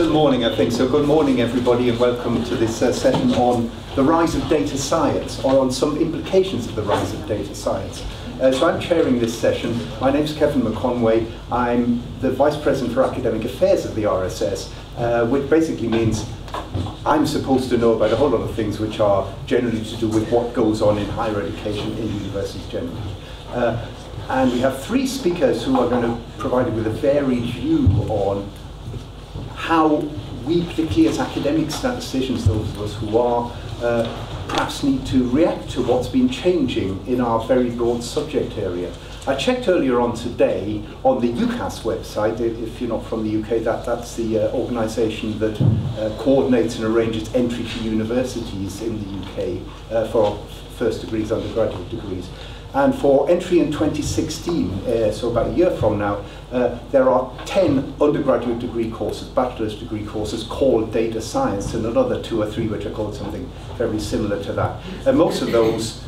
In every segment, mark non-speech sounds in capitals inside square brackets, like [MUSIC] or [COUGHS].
still morning, I think. So good morning, everybody, and welcome to this uh, session on the rise of data science, or on some implications of the rise of data science. Uh, so I'm chairing this session. My name is Kevin McConway. I'm the Vice President for Academic Affairs of the RSS, uh, which basically means I'm supposed to know about a whole lot of things which are generally to do with what goes on in higher education in universities generally. Uh, and we have three speakers who are going to provide you with a varied view on how we, particularly as academic statisticians, those of us who are, uh, perhaps need to react to what's been changing in our very broad subject area. I checked earlier on today on the UCAS website, if you're not from the UK, that, that's the uh, organisation that uh, coordinates and arranges entry to universities in the UK uh, for first degrees, undergraduate degrees. And for entry in 2016, uh, so about a year from now, uh, there are 10 undergraduate degree courses, bachelor's degree courses called data science, and another two or three which are called something very similar to that. And most of those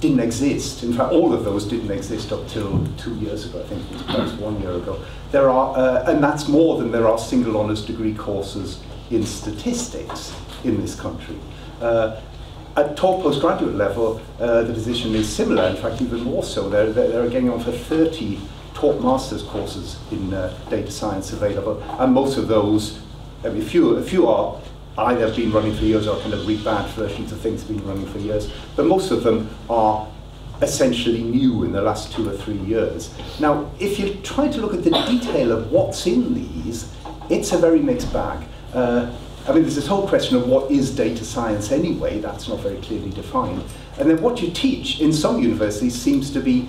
didn't exist. In fact, all of those didn't exist up till two years ago, I think it was perhaps one year ago. There are, uh, and that's more than there are single honours degree courses in statistics in this country. Uh, at top postgraduate level, uh, the position is similar, in fact, even more so. They're, they're getting on for 30 top master's courses in uh, data science available, and most of those, I mean, few, a few are either have been running for years or kind of rebadged versions of things that have been running for years, but most of them are essentially new in the last two or three years. Now, if you try to look at the detail of what's in these, it's a very mixed bag. Uh, I mean, there's this whole question of what is data science anyway, that's not very clearly defined. And then what you teach in some universities seems to be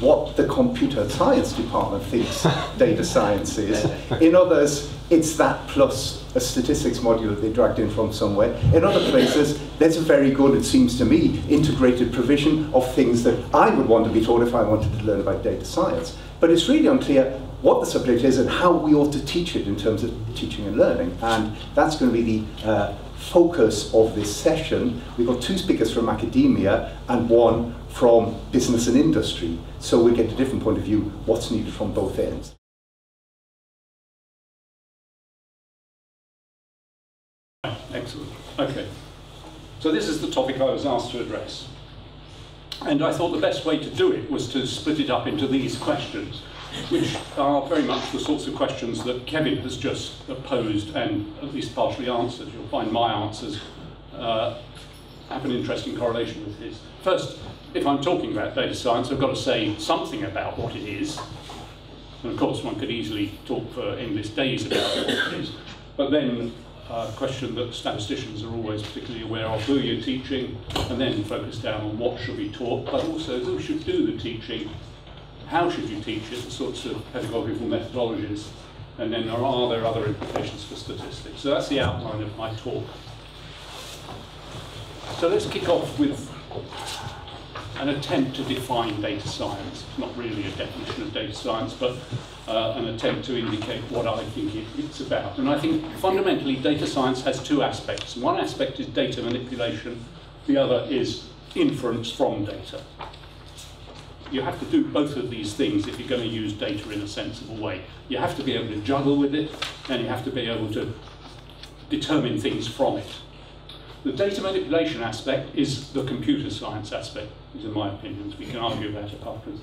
what the computer science department thinks [LAUGHS] data science is. In others, it's that plus a statistics module that they dragged in from somewhere. In other places, there's a very good, it seems to me, integrated provision of things that I would want to be taught if I wanted to learn about data science. But it's really unclear what the subject is and how we ought to teach it in terms of teaching and learning. And that's going to be the uh, focus of this session. We've got two speakers from academia and one from business and industry. So we get a different point of view, what's needed from both ends. Excellent. Okay. So this is the topic I was asked to address. And I thought the best way to do it was to split it up into these questions which are very much the sorts of questions that Kevin has just posed and at least partially answered. You'll find my answers uh, have an interesting correlation with his. First, if I'm talking about data science, I've got to say something about what it is. And of course, one could easily talk for endless days about what it is. But then uh, a question that statisticians are always particularly aware of, who you're teaching, and then focus down on what should be taught, but also who should do the teaching how should you teach it, the sorts of pedagogical methodologies, and then are, are there other implications for statistics? So that's the outline of my talk. So let's kick off with an attempt to define data science. It's Not really a definition of data science, but uh, an attempt to indicate what I think it, it's about. And I think fundamentally data science has two aspects. One aspect is data manipulation, the other is inference from data you have to do both of these things if you're going to use data in a sensible way. You have to be able to juggle with it, and you have to be able to determine things from it. The data manipulation aspect is the computer science aspect, these are my opinions, we can argue about it afterwards.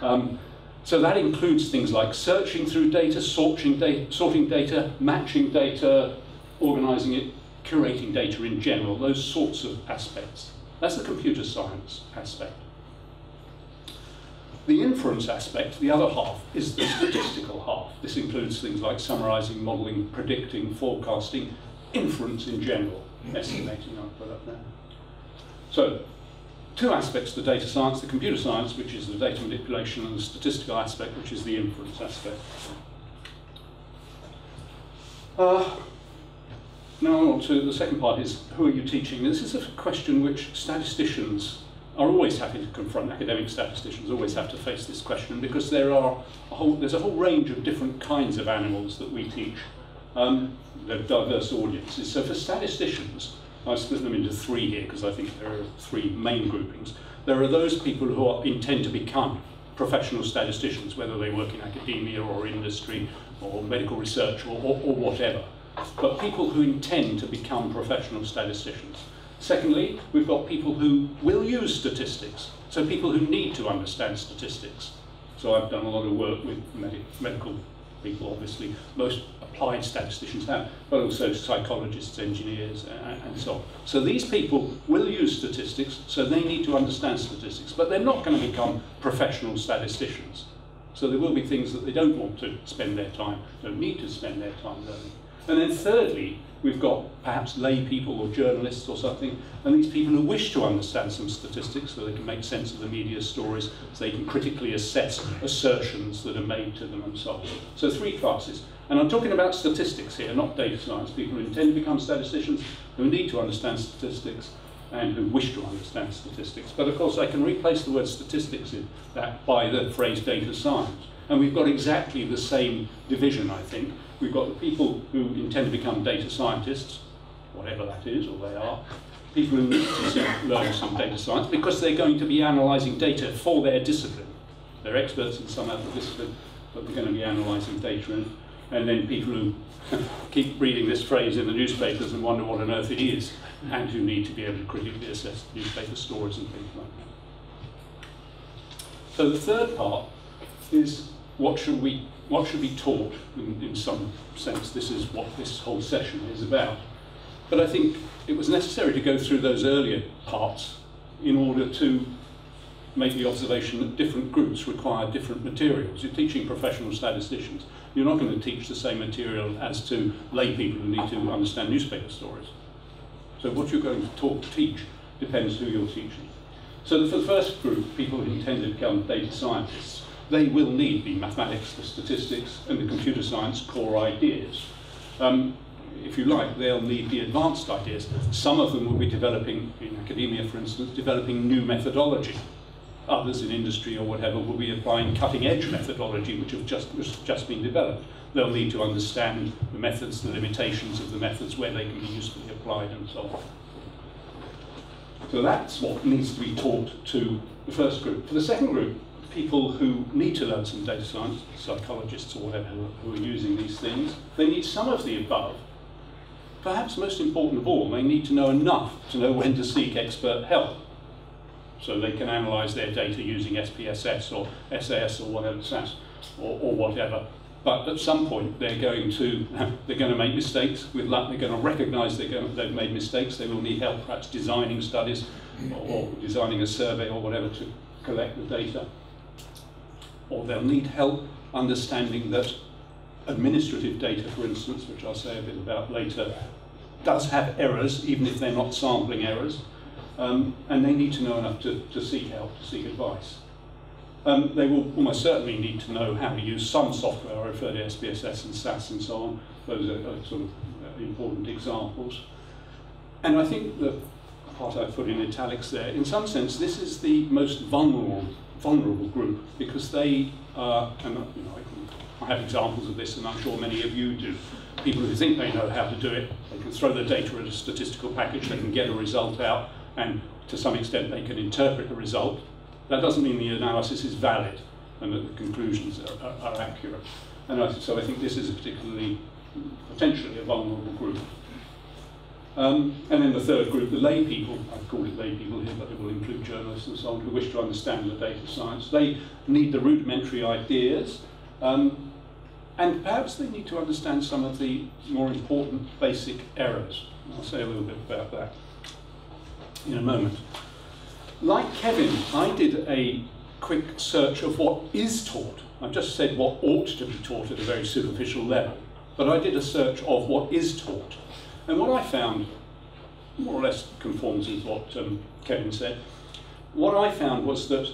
Um, so that includes things like searching through data, sorting data, sorting data matching data, organizing it, curating data in general, those sorts of aspects. That's the computer science aspect. The inference aspect, the other half, is the statistical half. This includes things like summarizing, modeling, predicting, forecasting, inference in general, estimating, I'll put up there. So, two aspects to data science, the computer science, which is the data manipulation, and the statistical aspect, which is the inference aspect. Uh, now, on to the second part is, who are you teaching? This is a question which statisticians are always happy to confront academic statisticians, always have to face this question because there are a whole, there's a whole range of different kinds of animals that we teach. Um, diverse audiences. So for statisticians, I split them into three here because I think there are three main groupings. There are those people who are, intend to become professional statisticians, whether they work in academia or industry or medical research or, or, or whatever. but people who intend to become professional statisticians. Secondly, we've got people who will use statistics, so people who need to understand statistics. So I've done a lot of work with med medical people, obviously. Most applied statisticians have, but also psychologists, engineers, and, and so on. So these people will use statistics, so they need to understand statistics, but they're not going to become professional statisticians. So there will be things that they don't want to spend their time, don't need to spend their time learning. And then thirdly, we've got perhaps lay people or journalists or something, and these people who wish to understand some statistics so they can make sense of the media stories, so they can critically assess assertions that are made to them and so on. So three classes. And I'm talking about statistics here, not data science, people who intend to become statisticians, who need to understand statistics, and who wish to understand statistics. But of course I can replace the word statistics in that by the phrase data science. And we've got exactly the same division, I think. We've got the people who intend to become data scientists, whatever that is, or they are, people who need to learn some data science because they're going to be analysing data for their discipline. They're experts in some other discipline, but they're going to be analysing data. And, and then people who [LAUGHS] keep reading this phrase in the newspapers and wonder what on earth it is, and who need to be able to critically assess newspaper stories and things like that. So the third part is what should we what should be taught in, in some sense this is what this whole session is about but I think it was necessary to go through those earlier parts in order to make the observation that different groups require different materials. You're teaching professional statisticians. You're not going to teach the same material as to lay people who need to understand newspaper stories. So what you're going to talk, teach depends who you're teaching. So for the first group, people who intend to become data scientists, they will need the mathematics, the statistics, and the computer science core ideas. Um, if you like, they'll need the advanced ideas. Some of them will be developing, in academia for instance, developing new methodology. Others in industry or whatever will be applying cutting edge methodology which have just, just been developed. They'll need to understand the methods, the limitations of the methods, where they can be usefully applied and so on. So that's what needs to be taught to the first group. For the second group, people who need to learn some data science, psychologists or whatever, who are using these things, they need some of the above. Perhaps most important of all, they need to know enough to know when to seek expert help. So they can analyze their data using SPSS or SAS or whatever, SAS or, or whatever. But at some point, they're going to [LAUGHS] they're going to make mistakes. With luck, they're going to recognise going, they've made mistakes. They will need help, perhaps designing studies or, or designing a survey or whatever to collect the data or they'll need help understanding that administrative data, for instance, which I'll say a bit about later, does have errors, even if they're not sampling errors, um, and they need to know enough to, to seek help, to seek advice. Um, they will almost certainly need to know how to use some software, I refer to SPSS and SAS and so on, those are, are sort of uh, important examples. And I think the part I put in italics there, in some sense, this is the most vulnerable vulnerable group because they, uh, and you know, I, have examples of this and I'm sure many of you do. People who think they know how to do it, they can throw the data at a statistical package, they can get a result out, and to some extent they can interpret the result. That doesn't mean the analysis is valid and that the conclusions are, are, are accurate. And I, so I think this is a particularly, potentially a vulnerable group. Um, and then the third group, the lay people, I've called it lay people here, but it will include journalists and so on, who wish to understand the data science. They need the rudimentary ideas, um, and perhaps they need to understand some of the more important basic errors. I'll say a little bit about that in a moment. Like Kevin, I did a quick search of what is taught. I've just said what ought to be taught at a very superficial level, but I did a search of what is taught. And what I found more or less conforms with what um, Kevin said. What I found was that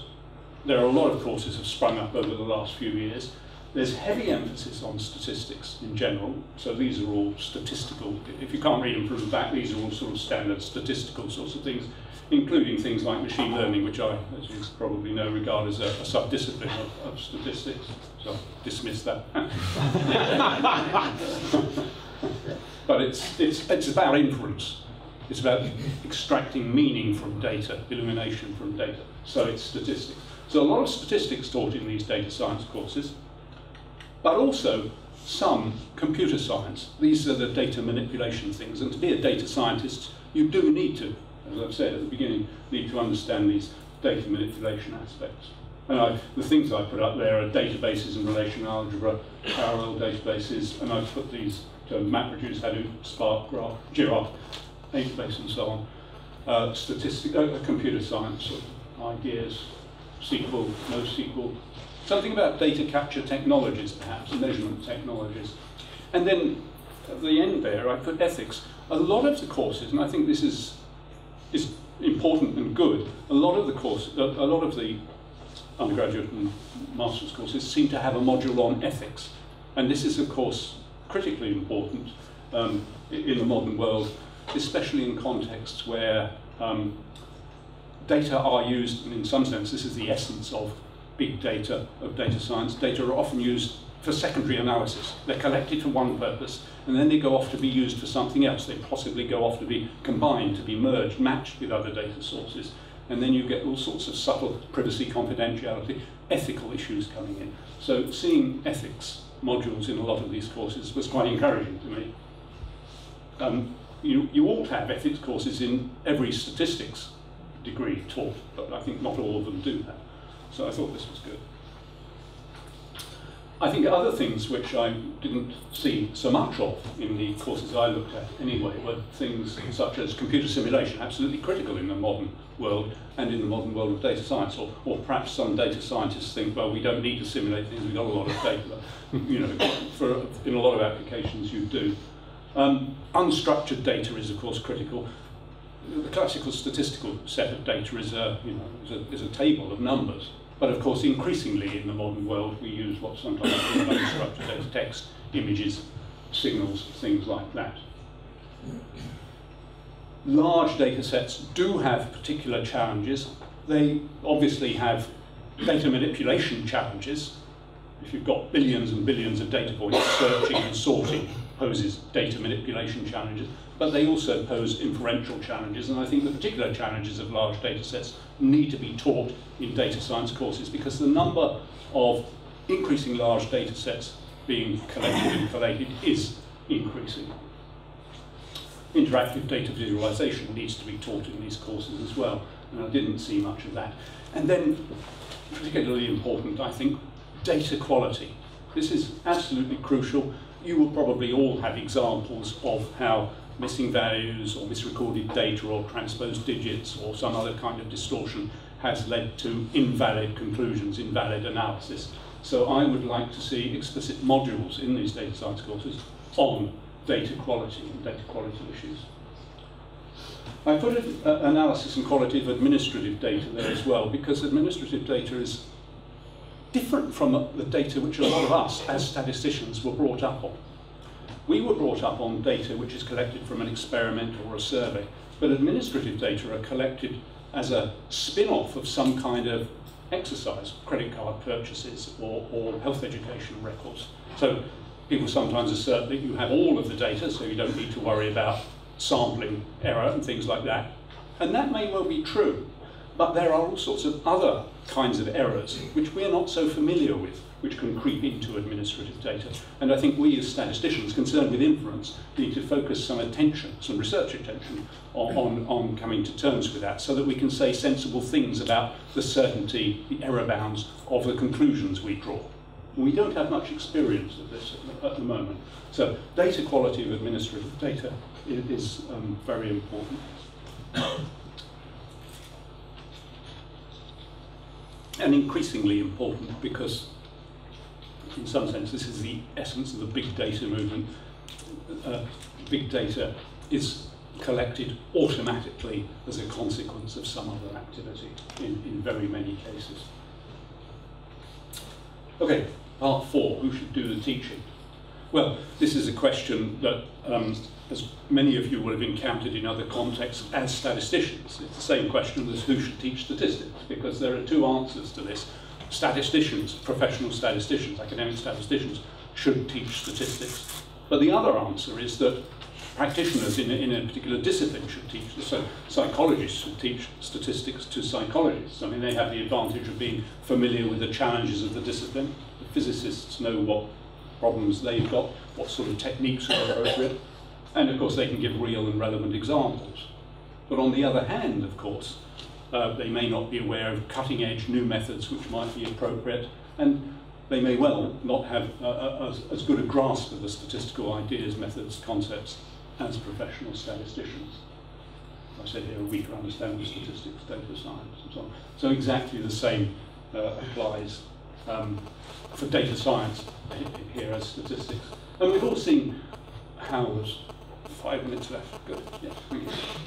there are a lot of courses have sprung up over the last few years. There's heavy emphasis on statistics in general, so these are all statistical. If you can't read them from the back, these are all sort of standard statistical sorts of things, including things like machine learning, which I, as you probably know, regard as a, a sub-discipline of, of statistics. So dismiss that. [LAUGHS] but it's, it's, it's about inference. It's about extracting meaning from data, illumination from data. So it's statistics. So a lot of statistics taught in these data science courses, but also some computer science. These are the data manipulation things. And to be a data scientist, you do need to, as I've said at the beginning, need to understand these data manipulation aspects. And I, the things I put up there are databases and relational algebra, parallel databases, and I've put these to MapReduce, Hadoop, Spark, Graph, Giraph, database, and so on. Uh, statistic, uh, computer science sort of ideas, SQL, NoSQL, something about data capture technologies, perhaps, measurement technologies. And then at the end there, I put ethics. A lot of the courses, and I think this is, is important and good, a lot of the course, a lot of the undergraduate and master's courses seem to have a module on ethics. And this is, of course, critically important um, in the modern world, especially in contexts where um, data are used, and in some sense, this is the essence of big data, of data science. Data are often used for secondary analysis. They're collected for one purpose, and then they go off to be used for something else. They possibly go off to be combined, to be merged, matched with other data sources and then you get all sorts of subtle privacy, confidentiality, ethical issues coming in. So seeing ethics modules in a lot of these courses was quite encouraging to me. Um, you, you to have ethics courses in every statistics degree taught, but I think not all of them do that. So I thought this was good. I think other things which I didn't see so much of in the courses I looked at anyway were things such as computer simulation, absolutely critical in the modern world and in the modern world of data science. Or, or perhaps some data scientists think, well, we don't need to simulate things, we've got a lot of data. you know, for, in a lot of applications you do. Um, unstructured data is, of course, critical. The classical statistical set of data is a, you know, is a, is a table of numbers. But of course, increasingly in the modern world, we use what sometimes called unstructured data, text, images, signals, things like that. Large data sets do have particular challenges. They obviously have data manipulation challenges. If you've got billions and billions of data points, searching and sorting poses data manipulation challenges, but they also pose inferential challenges. And I think the particular challenges of large data sets need to be taught in data science courses because the number of increasing large data sets being collected and collated is increasing. Interactive data visualization needs to be taught in these courses as well, and I didn't see much of that. And then, particularly important, I think, data quality. This is absolutely crucial. You will probably all have examples of how missing values or misrecorded data or transposed digits or some other kind of distortion has led to invalid conclusions, invalid analysis. So I would like to see explicit modules in these data science courses on data quality and data quality issues. I put an uh, analysis and quality of administrative data there as well because administrative data is different from the data which a lot of us as statisticians were brought up on. We were brought up on data which is collected from an experiment or a survey, but administrative data are collected as a spin-off of some kind of exercise, credit card purchases or, or health education records. So people sometimes assert that you have all of the data, so you don't need to worry about sampling error and things like that. And that may well be true, but there are all sorts of other kinds of errors which we're not so familiar with which can creep into administrative data. And I think we as statisticians concerned with inference need to focus some attention, some research attention on, on, on coming to terms with that so that we can say sensible things about the certainty, the error bounds of the conclusions we draw. We don't have much experience of this at the moment. So data quality of administrative data is um, very important. and increasingly important because in some sense, this is the essence of the big data movement. Uh, big data is collected automatically as a consequence of some other activity in, in very many cases. Okay, part four, who should do the teaching? Well, this is a question that, um, as many of you will have encountered in other contexts as statisticians, it's the same question as who should teach statistics, because there are two answers to this statisticians, professional statisticians, academic statisticians, should teach statistics. But the other answer is that practitioners in a, in a particular discipline should teach. So psychologists should teach statistics to psychologists. I mean, they have the advantage of being familiar with the challenges of the discipline. The physicists know what problems they've got, what sort of techniques are appropriate, and of course they can give real and relevant examples. But on the other hand, of course, uh, they may not be aware of cutting edge new methods which might be appropriate, and they may well not have uh, as, as good a grasp of the statistical ideas, methods, concepts as professional statisticians. I said here, a weaker understanding of statistics, data science, and so on. So exactly the same uh, applies um, for data science here as statistics. And we've all seen Howler's five minutes left. Good. Yeah.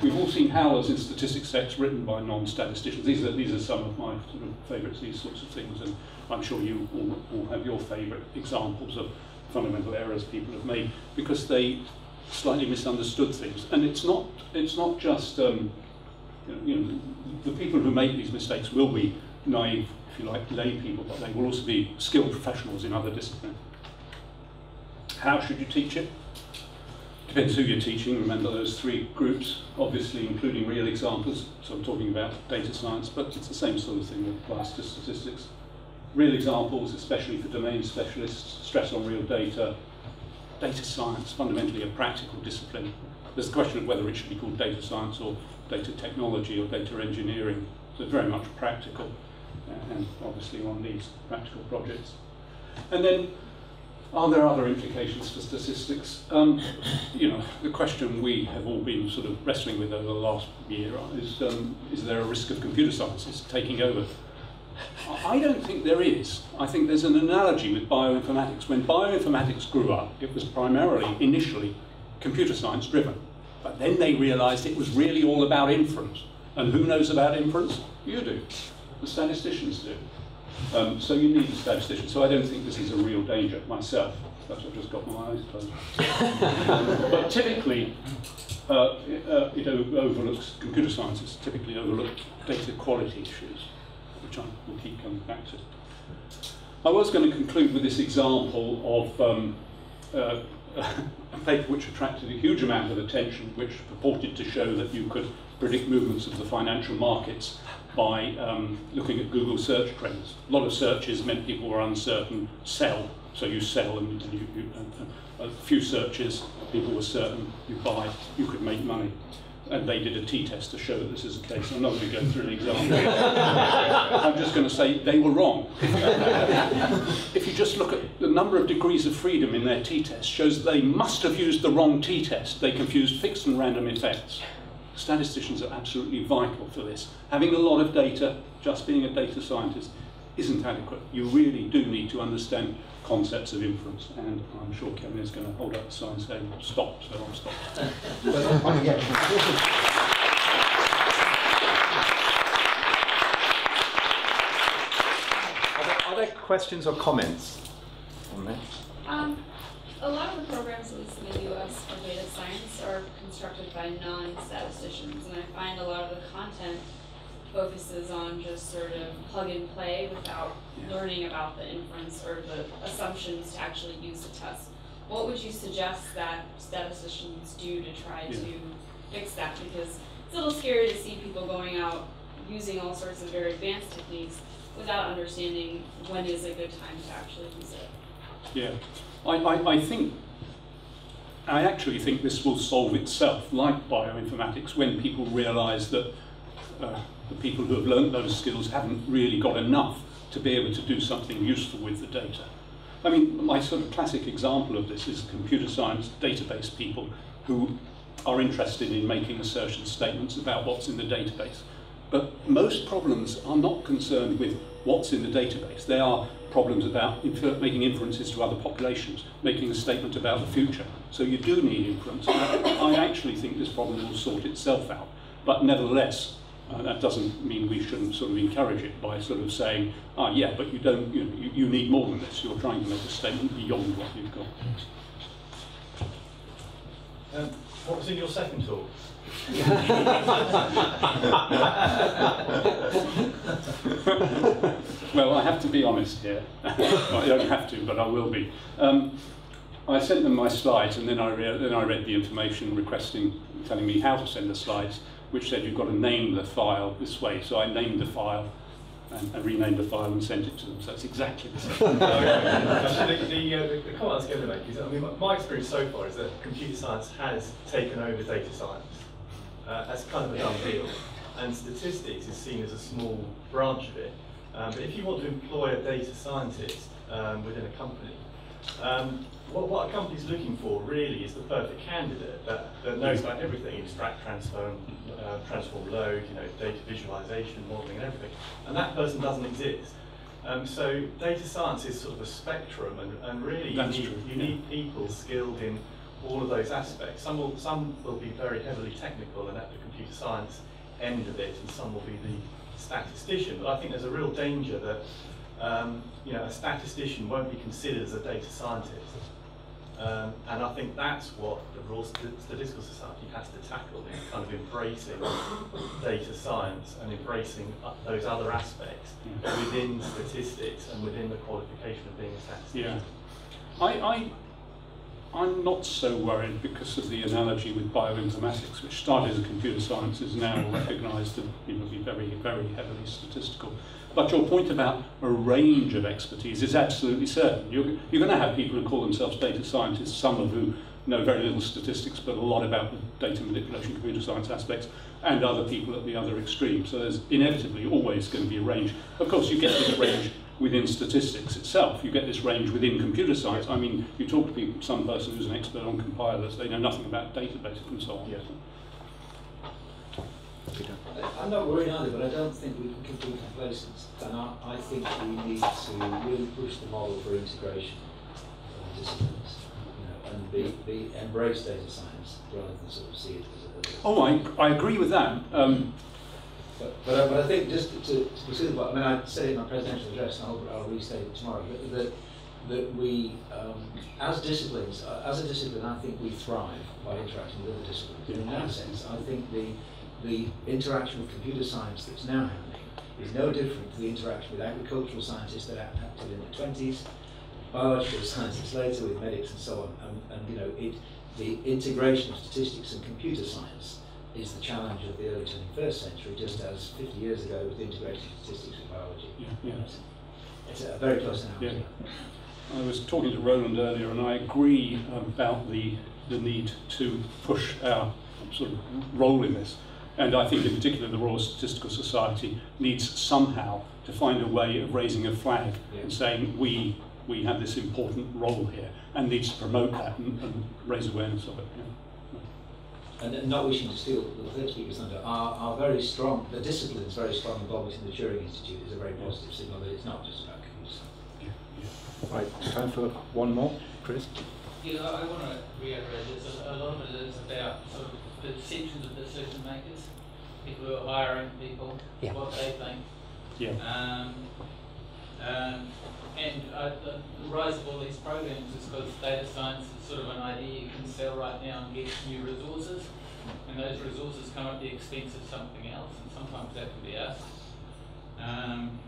We've all seen Howler's in statistics texts written by non-statisticians. These are these are some of my sort of favourites. These sorts of things, and I'm sure you all, all have your favourite examples of fundamental errors people have made because they slightly misunderstood things. And it's not it's not just um, you know the people who make these mistakes will be naive, if you like, lay people, but they will also be skilled professionals in other disciplines. How should you teach it? Depends who you're teaching. Remember those three groups, obviously including real examples. So I'm talking about data science, but it's the same sort of thing that applies to statistics. Real examples, especially for domain specialists, stress on real data. Data science, fundamentally a practical discipline. There's the question of whether it should be called data science or data technology or data engineering. So very much practical, and obviously one needs practical projects. And then are there other implications for statistics? Um, you know, the question we have all been sort of wrestling with over the last year is, um, is there a risk of computer sciences taking over? I don't think there is. I think there's an analogy with bioinformatics. When bioinformatics grew up, it was primarily, initially, computer science driven. But then they realized it was really all about inference. And who knows about inference? You do. The statisticians do. Um, so you need a statistician. So I don't think this is a real danger myself. That's I've just got my eyes closed. [LAUGHS] but typically, uh, uh, it overlooks, computer scientists typically overlook data quality issues, which I will keep coming back to. I was going to conclude with this example of um, uh, [LAUGHS] a paper which attracted a huge amount of attention, which purported to show that you could predict movements of the financial markets by um, looking at Google search trends. A lot of searches meant people were uncertain, sell, so you sell, and, and, you, you, and a few searches, people were certain, you buy, you could make money. And they did a t-test to show that this is the case. I'm not going to go through an example. [LAUGHS] I'm just going to say they were wrong. if you just look at the number of degrees of freedom in their t-test, shows they must have used the wrong t-test. They confused fixed and random effects statisticians are absolutely vital for this. Having a lot of data, just being a data scientist, isn't adequate. You really do need to understand concepts of inference, and I'm sure Kevin is going to hold up the sign saying stop, so I'll stop. are, there, are there questions or comments on this? Um, a lot of the programs, at least in the US, for data science are constructed by non-statisticians, and I find a lot of the content focuses on just sort of plug and play without yeah. learning about the inference or the assumptions to actually use the test. What would you suggest that statisticians do to try yeah. to fix that? Because it's a little scary to see people going out using all sorts of very advanced techniques without understanding when is a good time to actually use it. Yeah. I, I, I think, I actually think this will solve itself, like bioinformatics, when people realise that uh, the people who have learned those skills haven't really got enough to be able to do something useful with the data. I mean, my sort of classic example of this is computer science database people who are interested in making assertion statements about what's in the database. But most problems are not concerned with what's in the database. They are problems about infer making inferences to other populations, making a statement about the future. So you do need inference. I actually think this problem will sort itself out. But nevertheless, uh, that doesn't mean we shouldn't sort of encourage it by sort of saying, ah, yeah, but you don't, you, know, you, you need more than this. You're trying to make a statement beyond what you've got. Um, what was in your second talk? [LAUGHS] well, I have to be honest here. [LAUGHS] I don't have to, but I will be. Um, I sent them my slides, and then I, then I read the information requesting, telling me how to send the slides, which said you've got to name the file this way. So I named the file, and, renamed the file and sent it to them. So it's exactly the same. [LAUGHS] the, the, uh, the, the comment I was going to make is, I mean, my experience so far is that computer science has taken over data science uh, as kind of a done deal, and statistics is seen as a small branch of it. Um, but if you want to employ a data scientist um, within a company, um, what, what a company's looking for really is the perfect candidate that, that knows about everything, extract, transform, uh, transform load, you know, data visualization, modeling and everything. And that person doesn't exist. Um, so data science is sort of a spectrum and, and really That's you, need, true, you yeah. need people skilled in all of those aspects. Some will, some will be very heavily technical and at the computer science end of it and some will be the statistician. But I think there's a real danger that um, you know, a statistician won't be considered as a data scientist. Um, and I think that's what the Royal St- Statistical Society has to tackle, is kind of embracing data science and embracing uh, those other aspects within statistics and within the qualification of being a statistician. Yeah. I, I, I'm not so worried because of the analogy with bioinformatics, which started as computer science, is now [LAUGHS] recognised to you know, be very, very heavily statistical. But your point about a range of expertise is absolutely certain. You're, you're going to have people who call themselves data scientists, some of who know very little statistics, but a lot about the data manipulation, computer science aspects, and other people at the other extreme. So there's inevitably always going to be a range. Of course, you get this range within statistics itself. You get this range within computer science. I mean, you talk to people, some person who's an expert on compilers, they know nothing about databases and so on. Yeah. I'm not worried either, but I don't think we can be complacent. And I, I think we need to really push the model for integration of disciplines, you know, and be, be embrace data science rather than sort of see it as a. Oh, I, I agree with that. Um, But, but, I, but I think just to, pursue the, I mean, I said in my presidential address, and I'll, I'll restate it tomorrow, that, that, that we, um, as disciplines, uh, as a discipline, I think we thrive by interacting with other disciplines. In that sense, I think the, the interaction with computer science that's now happening is no different to the interaction with agricultural scientists that acted in the 20s, biological [LAUGHS] scientists later with medics and so on. And, and you know, it, the integration of statistics and computer science is the challenge of the early 21st century, just as 50 years ago with integrating statistics and biology. Yeah, yeah. It's a very close analogy. I was talking to Roland earlier, and I agree about the, the need to push our sort of role in this. And I think, in particular, the Royal Statistical Society needs somehow to find a way of raising a flag Yeah. and saying we we have this important role here, and needs to promote that and, and raise awareness of it. yeah. And and not wishing to steal the third speaker's thunder, are, our very strong, the discipline is very strong involvement in the Turing Institute is a very positive signal that it's not just about computer science. Yeah, yeah. Right, time for one more. Chris? Yeah, I, I want to reiterate this. A, a lot of it is about sort of the perceptions of decision makers, people who are hiring people, Yeah. what they think. Yeah. Um, um, and uh, the, the rise of all these programs is because data science is sort of an idea you can sell right now and get new resources. And those resources come at the expense of something else, and sometimes that can be us. Um,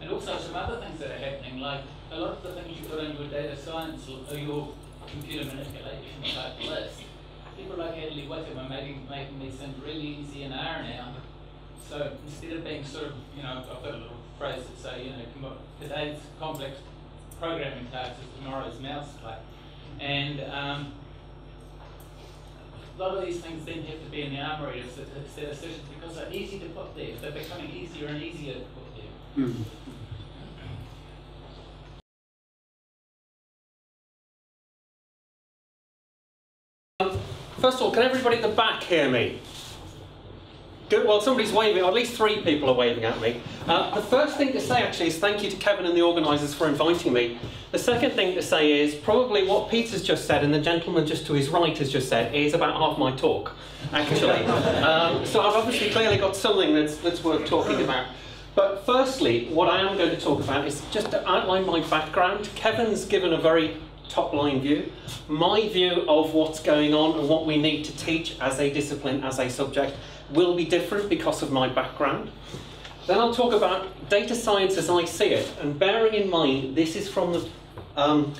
and also some other things that are happening, like a lot of the things you put in your data science or your computer manipulation type list, people like Hadley Wickham are making, making these things really easy in R now. So instead of being sort of, you know, I've got a little phrase that say, you know, today's complex programming task is tomorrow's mouse play. And um, a lot of these things then have to be in the armory of statisticians because they're easy to put there. They're becoming easier and easier to put there. Mhm. First of all, can everybody at the back hear me? Good. Well, somebody's waving, or at least three people are waving at me. Uh, the first thing to say, actually, is thank you to Kevin and the organisers for inviting me. The second thing to say is probably what Peter's just said and the gentleman just to his right has just said is about half my talk, actually. [LAUGHS] um, so I've obviously clearly got something that's, that's worth talking about. But firstly, what I am going to talk about is just to outline my background. Kevin's given a very top line view. My view of what's going on and what we need to teach as a discipline, as a subject, will be different because of my background. Then I'll talk about data science as I see it, and bearing in mind this is from the, um,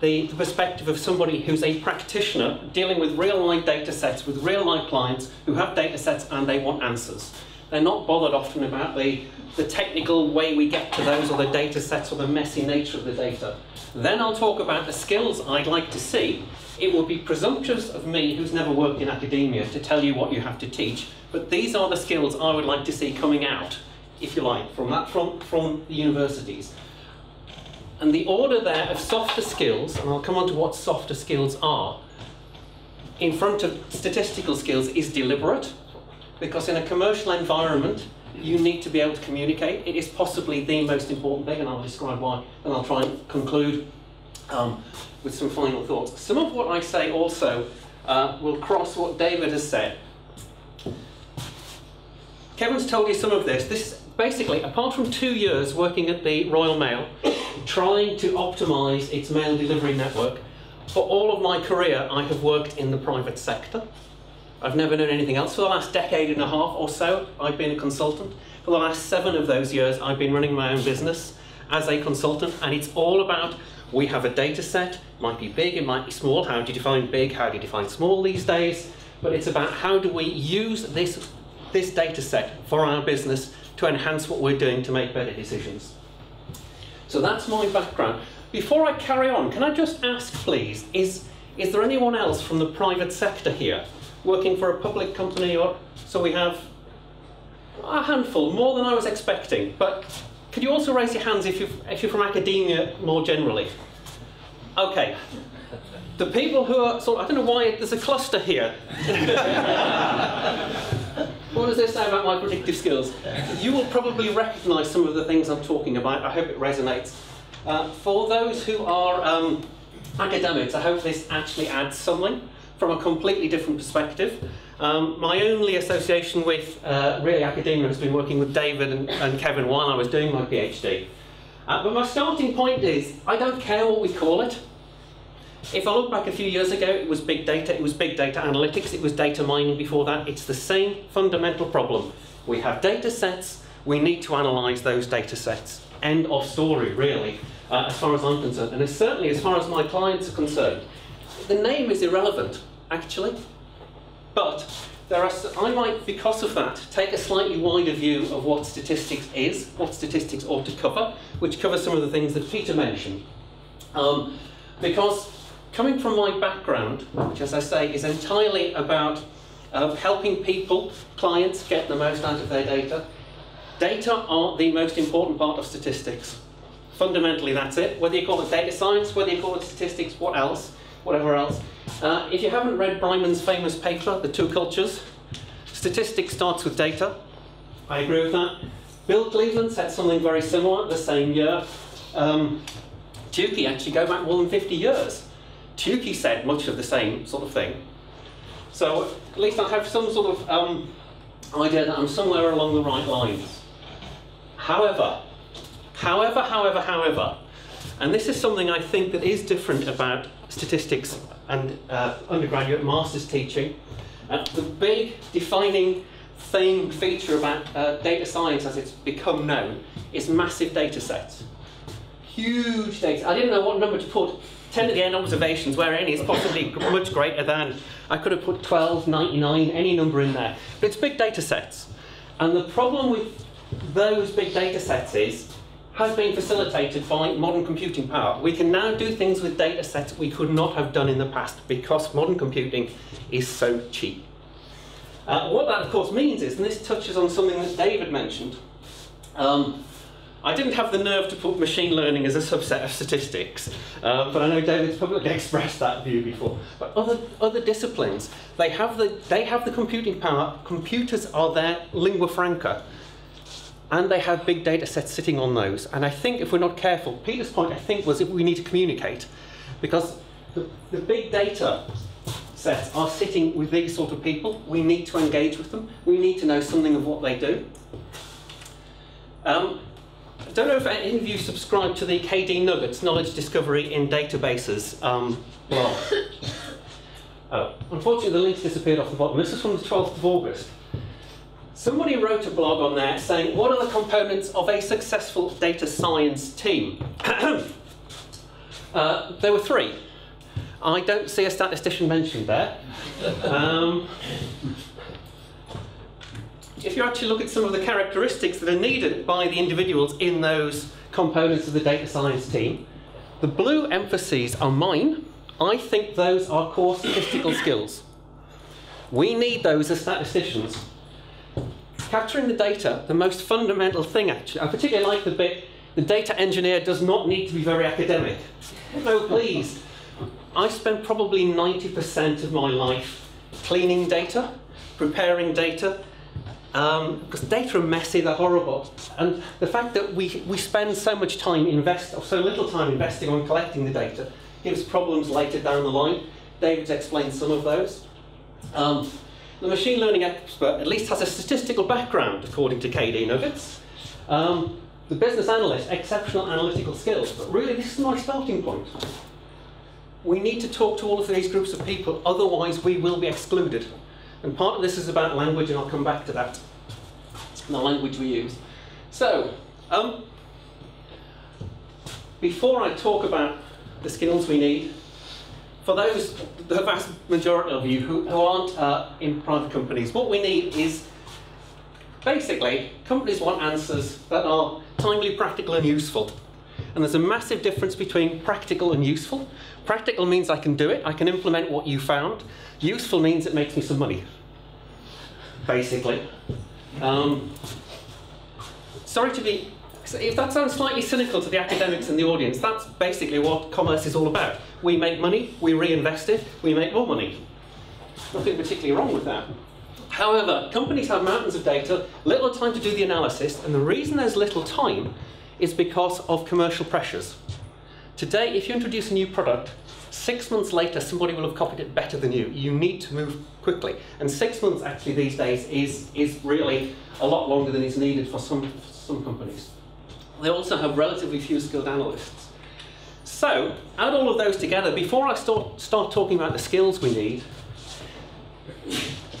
the, the perspective of somebody who's a practitioner dealing with real life data sets with real life clients who have data sets and they want answers. They're not bothered often about the, the technical way we get to those or the data sets or the messy nature of the data. Then I'll talk about the skills I'd like to see. It would be presumptuous of me, who's never worked in academia, to tell you what you have to teach, but these are the skills I would like to see coming out, if you like, from, that, from, from the universities. And the order there of softer skills, and I'll come on to what softer skills are, in front of statistical skills is deliberate, because in a commercial environment, you need to be able to communicate. It is possibly the most important thing, and I'll describe why, and I'll try and conclude um, with some final thoughts. Some of what I say also uh, will cross what David has said. Kevin's told you some of this. This is basically, apart from two years working at the Royal Mail, trying to optimise its mail delivery network, for all of my career I have worked in the private sector. I've never done anything else. For the last decade and a half or so, I've been a consultant. For the last seven of those years, I've been running my own business as a consultant, and it's all about we have a data set, it might be big, it might be small. How do you define big? How do you define small these days? But it's about how do we use this, this data set for our business to enhance what we're doing to make better decisions. So that's my background. Before I carry on, can I just ask, please, is, is there anyone else from the private sector here working for a public company or so we have a handful, more than I was expecting. But could you also raise your hands if you're, if you're from academia more generally? Okay. The people who are sort of, I don't know why there's a cluster here. [LAUGHS] what does this say about my predictive skills? You will probably recognise some of the things I'm talking about. I hope it resonates. Uh, for those who are um, academics, I hope this actually adds something from a completely different perspective. Um, my only association with uh, really academia has been working with David and, and Kevin while I was doing my PhD. Uh, but my starting point is I don't care what we call it. If I look back a few years ago, it was big data, it was big data analytics, it was data mining before that. It's the same fundamental problem. We have data sets, we need to analyse those data sets. End of story, really, uh, as far as I'm concerned. And certainly as far as my clients are concerned the name is irrelevant, actually. But there are, I might, because of that, take a slightly wider view of what statistics is, what statistics ought to cover, which covers some of the things that Peter mentioned. Um, because coming from my background, which as I say is entirely about uh, helping people, clients, get the most out of their data, data are the most important part of statistics. Fundamentally, that's it. Whether you call it data science, whether you call it statistics, what else? Whatever else. Uh, if you haven't read Breiman's famous paper, The Two Cultures, statistics starts with data. I agree with that. Bill Cleveland said something very similar the same year. Um, Tukey actually go back more than 50 years. Tukey said much of the same sort of thing. So at least I have some sort of um, idea that I'm somewhere along the right lines. However, however, however, however, and this is something I think that is different about statistics and uh, undergraduate master's teaching. Uh, the big defining thing, feature about uh, data science as it's become known is massive data sets. Huge data. I didn't know what number to put. 10 at the end observations where any is possibly much greater than. I could have put 12, 99, any number in there. But it's big data sets. And the problem with those big data sets is has been facilitated by modern computing power. We can now do things with data sets we could not have done in the past because modern computing is so cheap. Uh, what that of course means is, and this touches on something that David mentioned, um, I didn't have the nerve to put machine learning as a subset of statistics, uh, but I know David's publicly [LAUGHS] expressed that view before. But other, other disciplines, they have, the, they have the computing power, computers are their lingua franca and they have big data sets sitting on those. And I think if we're not careful, Peter's point, I think, was that we need to communicate because the, the big data sets are sitting with these sort of people. We need to engage with them. We need to know something of what they do. Um, I don't know if any of you subscribe to the KDnuggets, Knowledge Discovery in Databases um, [COUGHS] oh, unfortunately, the link disappeared off the bottom. This is from the 12th of August. Somebody wrote a blog on there saying, what are the components of a successful data science team? [COUGHS] uh, there were three. I don't see a statistician mentioned there. Um, if you actually look at some of the characteristics that are needed by the individuals in those components of the data science team, the blue emphases are mine. I think those are core statistical skills. We need those as statisticians. Capturing the data, the most fundamental thing actually, I particularly like the bit, the data engineer does not need to be very academic. No, please. I spend probably 90% of my life cleaning data, preparing data, um, because data are messy, they're horrible. And the fact that we, we spend so much time invest, or so little time investing on collecting the data gives problems later down the line. David's explained some of those. Um, the machine learning expert at least has a statistical background, according to KDnuggets. Um, the business analyst, exceptional analytical skills. But really, this is my starting point. We need to talk to all of these groups of people, otherwise we will be excluded. And part of this is about language, and I'll come back to that, the language we use. So, um, before I talk about the skills we need, for those, the vast majority of you who, who aren't uh, in private companies, what we need is basically companies want answers that are timely, practical, and useful. And there's a massive difference between practical and useful. Practical means I can do it, I can implement what you found. Useful means it makes me some money, basically. Um, sorry to be, if that sounds slightly cynical to the academics in the audience, that's basically what commerce is all about. We make money, we reinvest it, we make more money. Nothing particularly wrong with that. However, companies have mountains of data, little time to do the analysis, and the reason there's little time is because of commercial pressures. Today, if you introduce a new product, six months later, somebody will have copied it better than you. You need to move quickly. And six months actually these days is, is really a lot longer than is needed for some, some companies. They also have relatively few skilled analysts. So, add all of those together, before I start, start talking about the skills we need,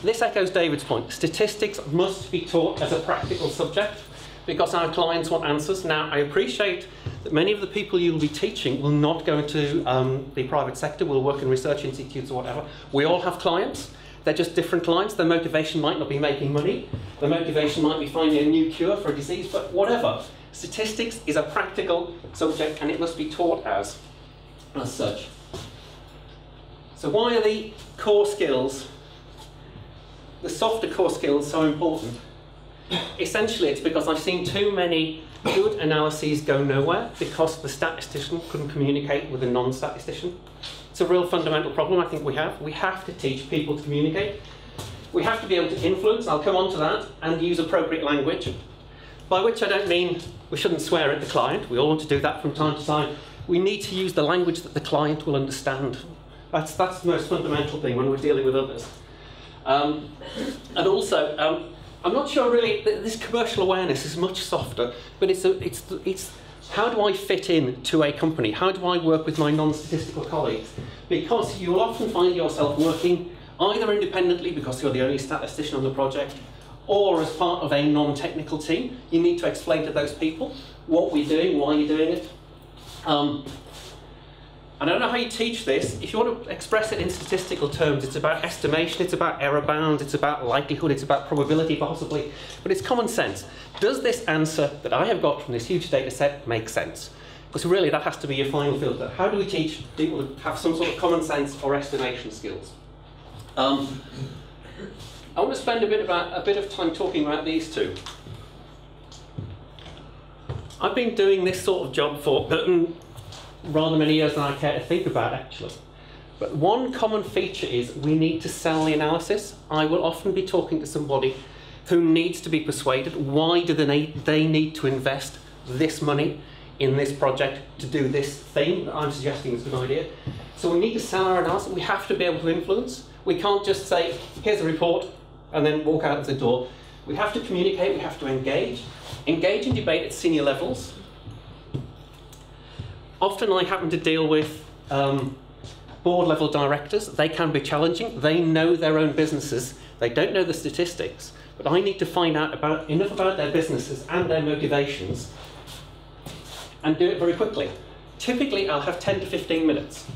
this echoes David's point. Statistics must be taught as a practical subject because our clients want answers. Now, I appreciate that many of the people you'll be teaching will not go into um, the private sector, will work in research institutes or whatever. We all have clients. They're just different clients. Their motivation might not be making money. Their motivation might be finding a new cure for a disease, but whatever. Statistics is a practical subject and it must be taught as, as such. So why are the core skills, the softer core skills so important? Essentially, it's because I've seen too many good analyses go nowhere because the statistician couldn't communicate with a non-statistician. It's a real fundamental problem I think we have. We have to teach people to communicate. We have to be able to influence, I'll come on to that, and use appropriate language. By which I don't mean we shouldn't swear at the client. We all want to do that from time to time. We need to use the language that the client will understand. That's, that's the most fundamental thing when we're dealing with others. Um, and also, um, I'm not sure really, this commercial awareness is much softer, but it's, a, it's, it's how do I fit in to a company? How do I work with my non-statistical colleagues? Because you will often find yourself working either independently because you're the only statistician on the project, or as part of a non-technical team. You need to explain to those people what we're doing, why you're doing it. Um, I don't know how you teach this. If you want to express it in statistical terms, it's about estimation, it's about error bounds, it's about likelihood, it's about probability possibly, but it's common sense. Does this answer that I have got from this huge data set make sense? Because really that has to be your final filter. How do we teach people to have some sort of common sense or estimation skills? Um, I want to spend a bit, about, a bit of time talking about these two. I've been doing this sort of job for mm, rather many years than I care to think about actually. But one common feature is we need to sell the analysis. I will often be talking to somebody who needs to be persuaded. Why do they, they need to invest this money in this project to do this thing that I'm suggesting is a good idea? So we need to sell our analysis. We have to be able to influence. We can't just say, here's a report, and then walk out the door. We have to communicate, we have to engage. Engage in debate at senior levels often I happen to deal with um, board level directors. They can be challenging. They know their own businesses. They don't know the statistics, but I need to find out about enough about their businesses and their motivations and do it very quickly. Typically, I'll have 10 to 15 minutes,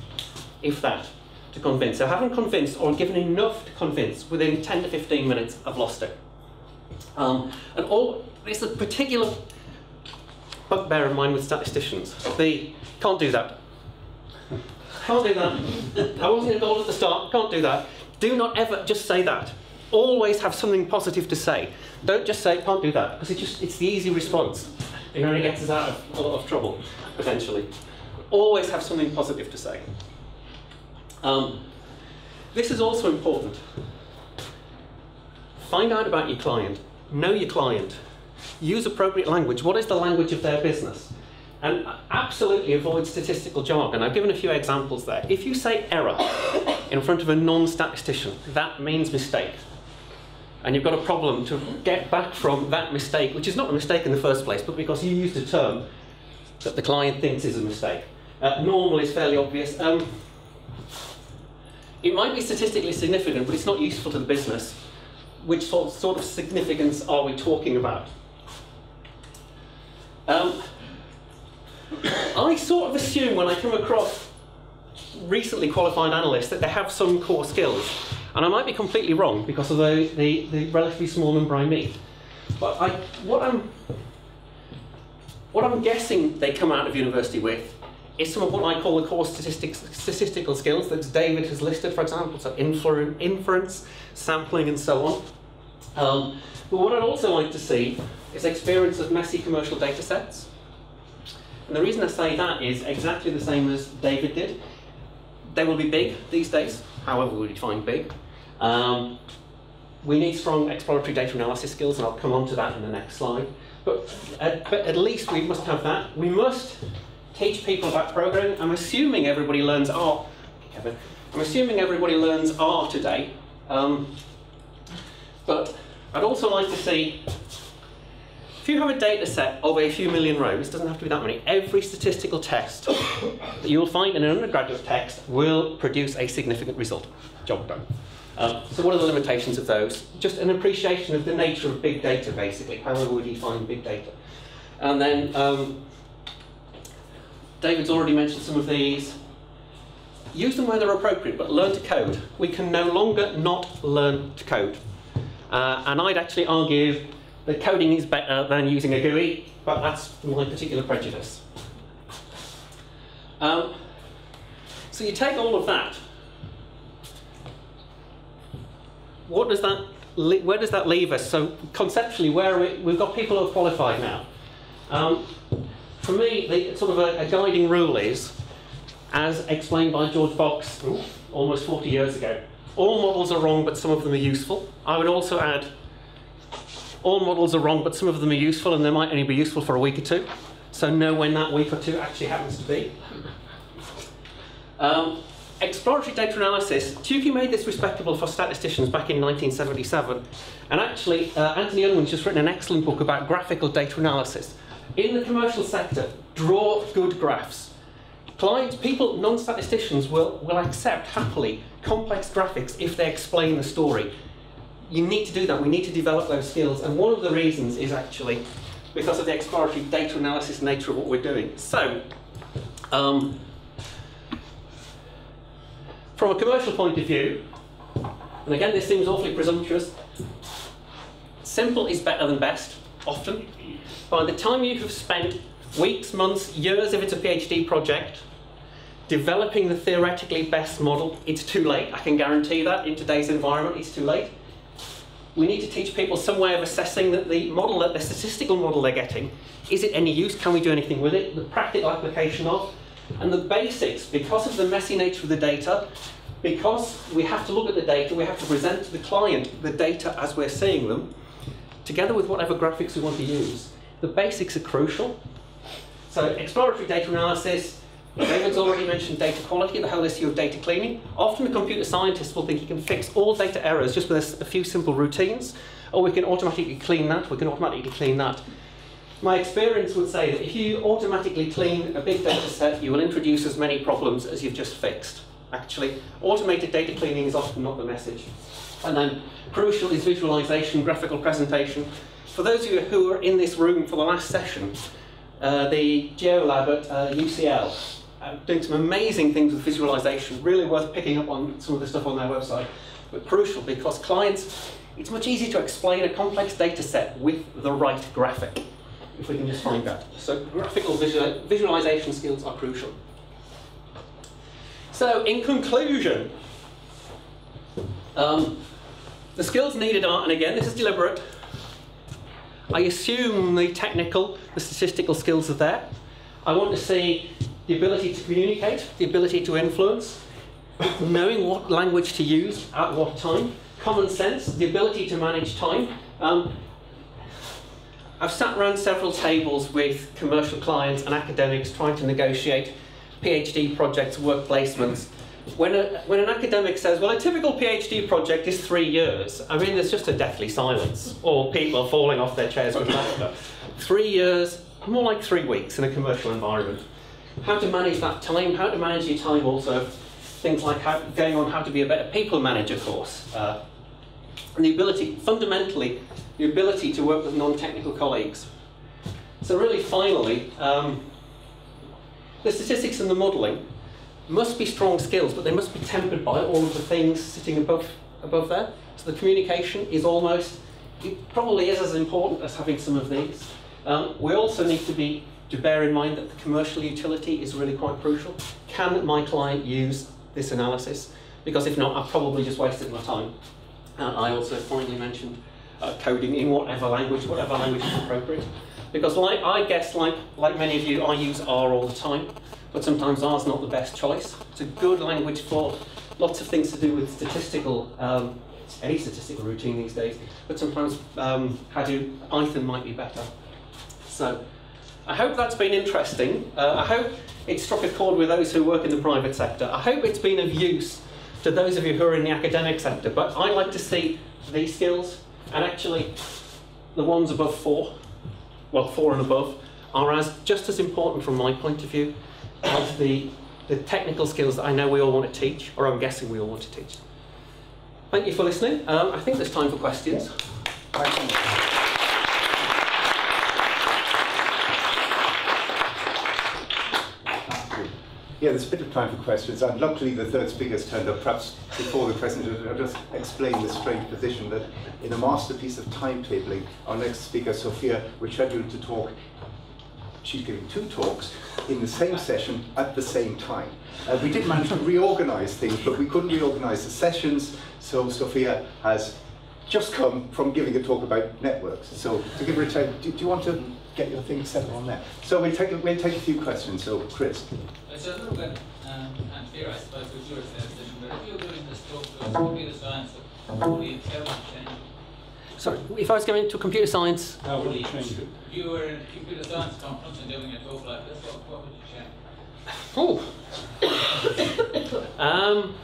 if that, to convince. So I haven't convinced or given enough to convince within 10 to 15 minutes, I've lost it. Um, and all, there's a particular bugbear of mine with statisticians. The, can't do that. Can't do that. I wasn't involved at the start, can't do that. Do not ever just say that. Always have something positive to say. Don't just say, can't do that, because it just, it's the easy response. It only gets us out of a lot of trouble, potentially. Always have something positive to say. Um, this is also important. Find out about your client. Know your client. Use appropriate language. What is the language of their business? And absolutely avoid statistical jargon. I've given a few examples there. If you say error in front of a non-statistician, that means mistake. And you've got a problem to get back from that mistake, which is not a mistake in the first place, but because you used a term that the client thinks is a mistake. Uh, normal is fairly obvious. Um, it might be statistically significant, but it's not useful to the business. Which sort, sort of significance are we talking about? Um, [COUGHS] I sort of assume when I come across recently qualified analysts that they have some core skills. And I might be completely wrong because of the, the, the relatively small number I meet. But I, what, I'm, what I'm guessing they come out of university with is some of what I call the core statistics, statistical skills that David has listed, for example, so infer, inference, sampling, and so on. Um, but what I'd also like to see is experience of messy commercial data sets. And the reason I say that is exactly the same as David did. They will be big these days, however we define big. Um, we need strong exploratory data analysis skills, and I'll come on to that in the next slide. But at, but at least we must have that. We must teach people about programming. I'm assuming everybody learns R. Kevin, I'm assuming everybody learns R today. Um, but I'd also like to see if you have a data set of a few million rows, doesn't have to be that many, every statistical test that you'll find in an undergraduate text will produce a significant result. Job done. Um, so what are the limitations of those? Just an appreciation of the nature of big data, basically. How would you define big data? And then um, David's already mentioned some of these. Use them where they're appropriate, but learn to code. We can no longer not learn to code. Uh, and I'd actually argue that coding is better than using a GUI, but that's my particular prejudice. Um, so you take all of that. What does that? Where does that leave us? So conceptually, where we, we've got people who are qualified now. Um, for me, the sort of a, a, guiding rule is, as explained by George Box almost 40 years ago, all models are wrong, but some of them are useful. I would also add, all models are wrong, but some of them are useful, and they might only be useful for a week or two. So know when that week or two actually happens to be. [LAUGHS] Um, exploratory data analysis, Tukey made this respectable for statisticians back in 1977. And actually, uh, Antony Unwin's just written an excellent book about graphical data analysis. In the commercial sector, draw good graphs. Clients, people, non-statisticians will, will accept happily complex graphics if they explain the story. You need to do that. We need to develop those skills. And one of the reasons is actually because of the exploratory data analysis nature of what we're doing. So, um, from a commercial point of view, and again, this seems awfully presumptuous, simple is better than best, often. By the time you have spent weeks, months, years if it's a PhD project, developing the theoretically best model, it's too late. I can guarantee that in today's environment, it's too late. We need to teach people some way of assessing that the model, that the statistical model they're getting, is it any use? Can we do anything with it? The practical application of, and the basics, because of the messy nature of the data, because we have to look at the data, we have to present to the client the data as we're seeing them, together with whatever graphics we want to use. The basics are crucial. So exploratory data analysis, David's already mentioned data quality, the whole issue of data cleaning. Often the computer scientists will think you can fix all data errors just with a few simple routines, or we can automatically clean that, we can automatically clean that. My experience would say that if you automatically clean a big data set, you will introduce as many problems as you've just fixed. Actually, automated data cleaning is often not the message. And then crucial is visualization, graphical presentation. For those of you who are in this room for the last session, uh, the GeoLab at uh, UCL, uh, doing some amazing things with visualization, really worth picking up on some of the stuff on their website. But crucial because clients it's much easier to explain a complex data set with the right graphic, if we can just find that. So graphical visual, visualization skills are crucial. So in conclusion, um, the skills needed are, and again, this is deliberate, I assume the technical, the statistical skills are there. I want to see the ability to communicate, the ability to influence, knowing what language to use at what time, common sense, the ability to manage time. Um, I've sat around several tables with commercial clients and academics trying to negotiate PhD projects, work placements. When, a, when an academic says, well, a typical PhD project is three years, I mean, there's just a deathly silence, or people are falling off their chairs with laughter. Three years, more like three weeks in a commercial environment. How to manage that time, how to manage your time also, things like how, going on how to be a better people manager course. Uh, and the ability, fundamentally, the ability to work with non-technical colleagues. So really, finally, um, the statistics and the modelling must be strong skills, but they must be tempered by all of the things sitting above, above there. So the communication is almost, it probably is as important as having some of these. Um, we also need to be to bear in mind that the commercial utility is really quite crucial. Can my client use this analysis? Because if not, I've probably just wasted my time. Uh, I also finally mentioned uh, coding in whatever language, whatever language is appropriate. Because like I guess, like, like many of you, I use R all the time but sometimes R is not the best choice. It's a good language for lots of things to do with statistical, um, any statistical routine these days, but sometimes um, Hadoop, Python might be better. So I hope that's been interesting. Uh, I hope it struck a chord with those who work in the private sector. I hope it's been of use to those of you who are in the academic sector, but I like to see these skills, and actually the ones above four, well, four and above, are as just as important from my point of view of the, the technical skills that I know we all want to teach, or I'm guessing we all want to teach. Thank you for listening. Um, I think there's time for questions. Yeah, there's a bit of time for questions, and luckily the third speaker's turned up. Perhaps before the presentation, I'll just explain the strange position that in a masterpiece of timetabling, our next speaker, Sofia, was scheduled to talk she's giving two talks in the same session at the same time. Uh, we did manage to reorganize things, but we couldn't reorganize the sessions, so Sofia has just come from giving a talk about networks. So to give her a time, do, do, you want to get your thing set on there? So we'll take, we'll take a few questions. So Chris. It's a little bit um, unfair, I suppose, with your statistician, but if you're doing this talk to a computer science of fully intelligent Sorry, if I was going to computer science. How would you change it? You were in a computer science conference and doing a talk like this, what, what would you change? Oh. um,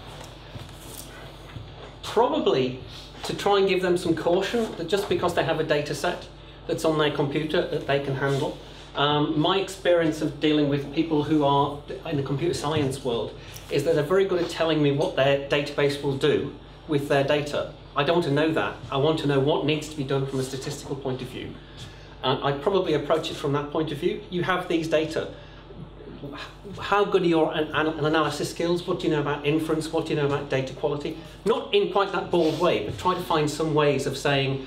probably to try and give them some caution that just because they have a data set that's on their computer that they can handle. Um, my experience of dealing with people who are in the computer science world is that they're very good at telling me what their database will do with their data I don't want to know that. I want to know what needs to be done from a statistical point of view. And I'd probably approach it from that point of view. You have these data. How good are your analysis skills? What do you know about inference? What do you know about data quality? Not in quite that bold way, but try to find some ways of saying,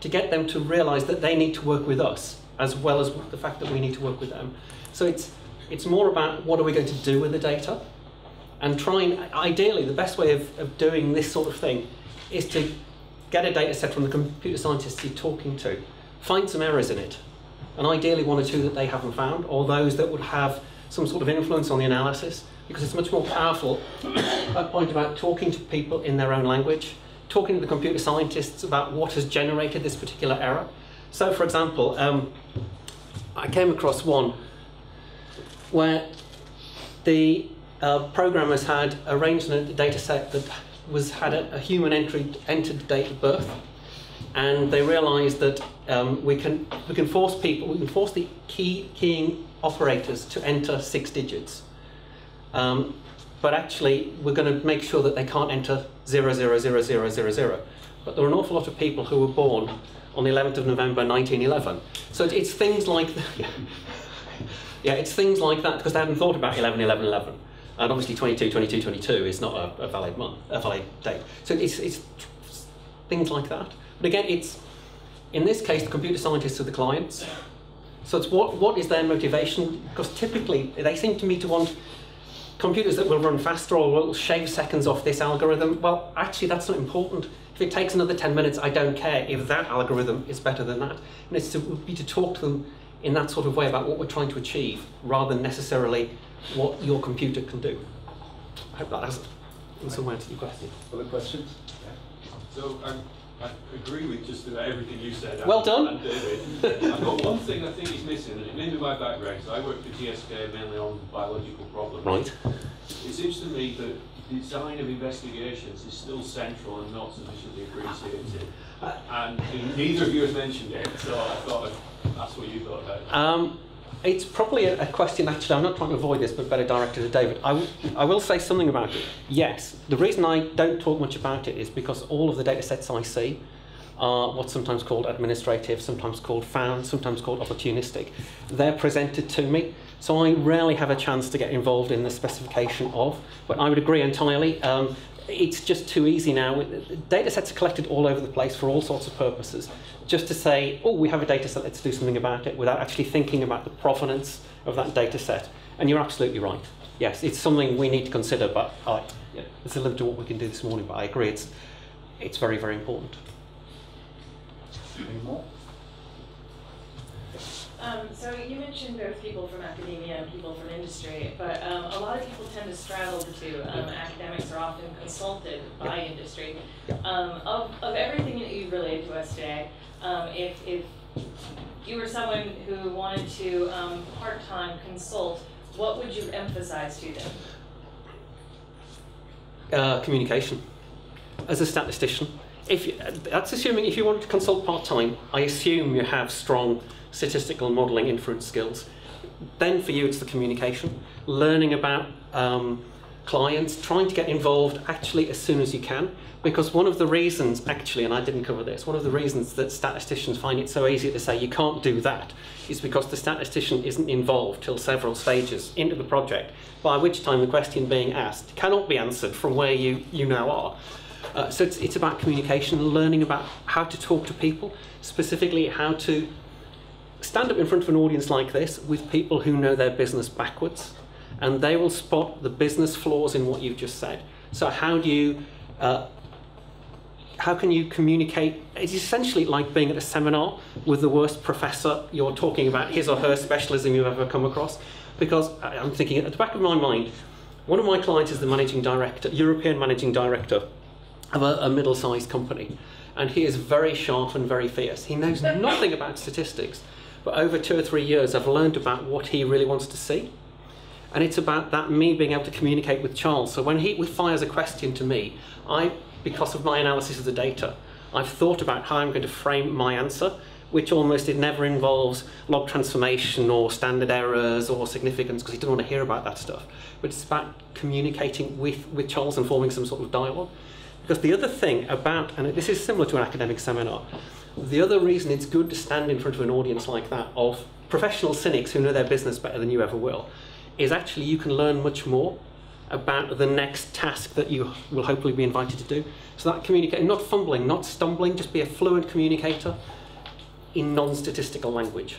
to get them to realize that they need to work with us, as well as the fact that we need to work with them. So it's, it's more about what are we going to do with the data? And trying, ideally, the best way of, of doing this sort of thing is to get a data set from the computer scientists you're talking to, find some errors in it, and ideally one or two that they haven't found, or those that would have some sort of influence on the analysis, because it's much more powerful, [COUGHS] that point about talking to people in their own language, talking to the computer scientists about what has generated this particular error. So for example, um, I came across one where the uh, programmers had arranged a data set that was had a, a human entry entered date of birth, and they realised that um, we can we can force people we can force the key keying operators to enter six digits, um, but actually we're going to make sure that they can't enter zero zero zero zero zero zero. But there are an awful lot of people who were born on the 11th of November 1911. So it's things like [LAUGHS] yeah, yeah, it's things like that because they hadn't thought about 11 11 11 and obviously 22, 22, 22 is not a, a valid month, a valid date. So it's, it's things like that. But again, it's in this case the computer scientists are the clients. So it's what what is their motivation? Because typically they seem to me to want computers that will run faster or will shave seconds off this algorithm. Well, actually that's not important. If it takes another 10 minutes, I don't care if that algorithm is better than that. And it's to be to talk to them in that sort of way about what we're trying to achieve rather than necessarily what your computer can do. I hope that has in some way answered your question. Other questions? So I, I agree with just about everything you said. Well done. I've got one thing I think is missing, and it may be my background. So I work for GSK mainly on biological problems. Right. It seems to me that design of investigations is still central and not sufficiently appreciated. And neither of you has mentioned it, so I thought I'd ask what you thought about it. Um, it's probably a, a question, actually, I'm not trying to avoid this, but better directed to David. I, I will say something about it. Yes, the reason I don't talk much about it is because all of the data sets I see are what's sometimes called administrative, sometimes called found, sometimes called opportunistic. They're presented to me, so I rarely have a chance to get involved in the specification of, but I would agree entirely. Um, it's just too easy now. Data sets are collected all over the place for all sorts of purposes. Just to say, oh, we have a data set, let's do something about it, without actually thinking about the provenance of that data set. And you're absolutely right. Yes, it's something we need to consider, but I, yeah, it's a limit to what we can do this morning, but I agree, it's, it's very, very important. Any more? Um, so you mentioned both people from academia and people from industry, but um, a lot of people tend to straddle the two. Um, academics are often consulted by industry. Um, of, of everything that you've relayed to us today, um, if, if you were someone who wanted to um, part-time consult, what would you emphasize to them? Uh, communication. As a statistician, if you, that's assuming if you want to consult part time, I assume you have strong statistical modelling inference skills. Then for you, it's the communication, learning about um, clients, trying to get involved actually as soon as you can. Because one of the reasons, actually, and I didn't cover this, one of the reasons that statisticians find it so easy to say you can't do that is because the statistician isn't involved till several stages into the project, by which time the question being asked cannot be answered from where you, you now are. Uh, so it's, it's about communication, learning about how to talk to people, specifically how to stand up in front of an audience like this with people who know their business backwards, and they will spot the business flaws in what you've just said. So how do you, uh, how can you communicate? It's essentially like being at a seminar with the worst professor. You're talking about his or her specialism you've ever come across, because I- I'm thinking at the back of my mind, one of my clients is the managing director, European managing director of a, a middle-sized company, and he is very sharp and very fierce. He knows [LAUGHS] nothing about statistics, but over two or three years, I've learned about what he really wants to see, and it's about that me being able to communicate with Charles. So when he fires a question to me, I, because of my analysis of the data, I've thought about how I'm going to frame my answer, which almost it never involves log transformation or standard errors or significance because he doesn't want to hear about that stuff. But it's about communicating with, with Charles and forming some sort of dialogue. Because the other thing about, and this is similar to an academic seminar, the other reason it's good to stand in front of an audience like that of professional cynics who know their business better than you ever will, is actually you can learn much more about the next task that you will hopefully be invited to do. So that communicating, not fumbling, not stumbling, just be a fluent communicator in non-statistical language.